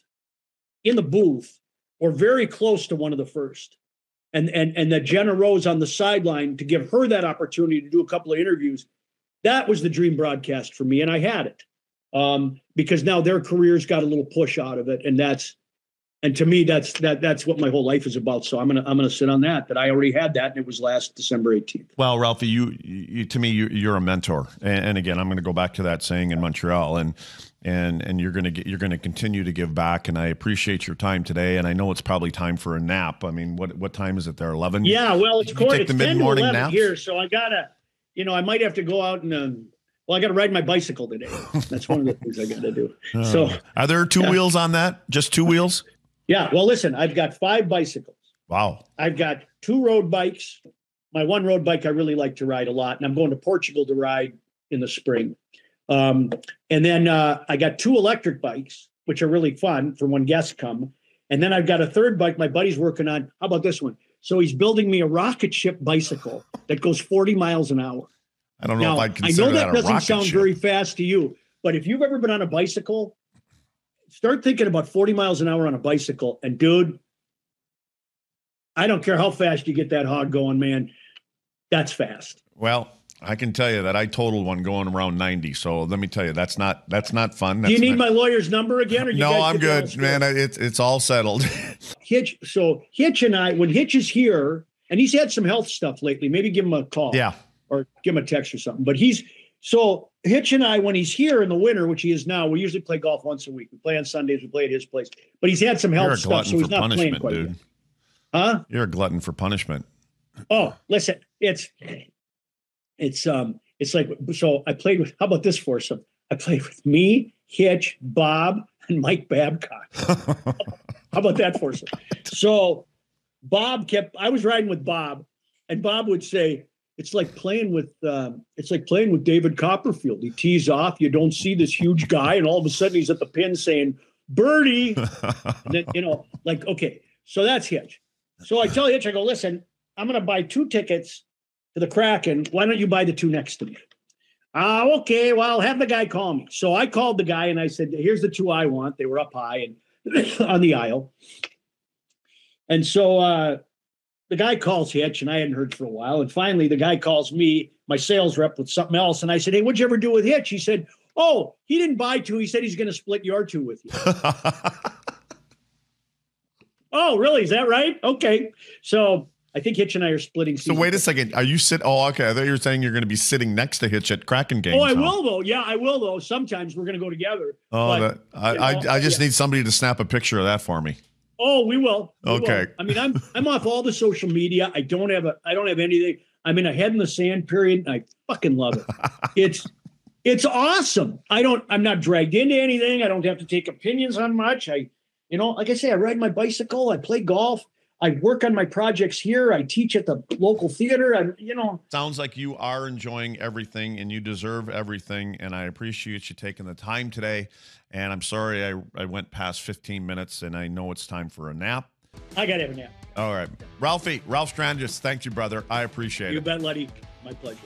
in the booth, or very close to one of the first and and and that Jenna Rose on the sideline to give her that opportunity to do a couple of interviews. That was the dream broadcast for me, and I had it um, because now their careers got a little push out of it, and that's and to me that's that that's what my whole life is about. So I'm gonna I'm gonna sit on that. That I already had that, and it was last December 18th. Well, Ralphie, you, you to me, you, you're a mentor, and, and again, I'm going to go back to that saying in Montreal, and and and you're going to get you're going to continue to give back, and I appreciate your time today, and I know it's probably time for a nap. I mean, what what time is it there? Eleven? Yeah, well, it's court. take It's the 10 to mid-morning 11 naps? here, so I gotta, you know, I might have to go out and. Um, well, I got to ride my bicycle today. That's one of the things I got to do. So, Uh, Are there two Yeah. wheels on that? Just two wheels? Yeah. Well, listen, I've got five bicycles. Wow. I've got two road bikes. My one road bike I really like to ride a lot, and I'm going to Portugal to ride in the spring. Um, and then uh, I got two electric bikes, which are really fun for when guests come. And then I've got a third bike my buddy's working on. How about this one? So he's building me a rocket ship bicycle that goes 40 miles an hour. I don't know Now, if I I'd consider know that, that, doesn't sound ship. very fast to you, but if you've ever been on a bicycle, start thinking about 40 miles an hour on a bicycle. And dude, I don't care how fast you get that hog going, man. That's fast. Well, I can tell you that I totaled one going around 90. So let me tell you, that's not that's not fun. Do you need not- my lawyer's number again? Or you No, I'm get that all good, man. It's it's all settled. Hitch. So Hitch and I, when Hitch is here, and he's had some health stuff lately, maybe give him a call. yeah. or give him a text or something. But he's so Hitch and I, when he's here in the winter, which he is now, we usually play golf once a week. We play on Sundays. We play at his place. But he's had some health stuff, so he's for not playing quite dude. yet. Huh? You're a glutton for punishment. Oh, listen, it's it's um it's like so. I played with. How about this foursome? I played with me, Hitch, Bob, and Mike Babcock. How about that foursome? So Bob kept. I was riding with Bob, and Bob would say, "It's like playing with. Um, it's like playing with David Copperfield. He tees off. You don't see this huge guy, and all of a sudden he's at the pin saying, "Birdie." And then, you know, like, okay, so that's Hitch. So I tell Hitch, I go, listen, I'm going to buy two tickets to the Kraken. Why don't you buy the two next to me? Ah, okay. Well, have the guy call me. So I called the guy and I said, here's the two I want. They were up high and on the aisle. And so uh, the guy calls Hitch, and I hadn't heard for a while. And finally, the guy calls me, my sales rep, with something else. And I said, hey, what'd you ever do with Hitch? He said, oh, he didn't buy two. He said he's going to split your two with you. Oh, really? Is that right? Okay. So I think Hitch and I are splitting. so wait a second. Are you sit? Oh, okay. I thought you were saying you're going to be sitting next to Hitch at Kraken games. Oh, I huh? will though. Yeah, I will though. Sometimes we're going to go together. Oh, But, that, I, you know, I, I just yeah. need somebody to snap a picture of that for me. Oh, we will. We will. Okay. I mean, I'm I'm off all the social media. I don't have a I don't have anything. I'm in a head in the sand period, and I fucking love it. it's it's awesome. I don't. I'm not dragged into anything. I don't have to take opinions on much. I, you know, like I say, I ride my bicycle. I play golf. I work on my projects here. I teach at the local theater. I, you know, Sounds like you are enjoying everything and you deserve everything. And I appreciate you taking the time today. And I'm sorry I, I went past 15 minutes and I know it's time for a nap. I got to have a nap. All right. Ralphie, Ralph Strand, just thank you, brother. I appreciate You it. You bet, Luddy. My pleasure.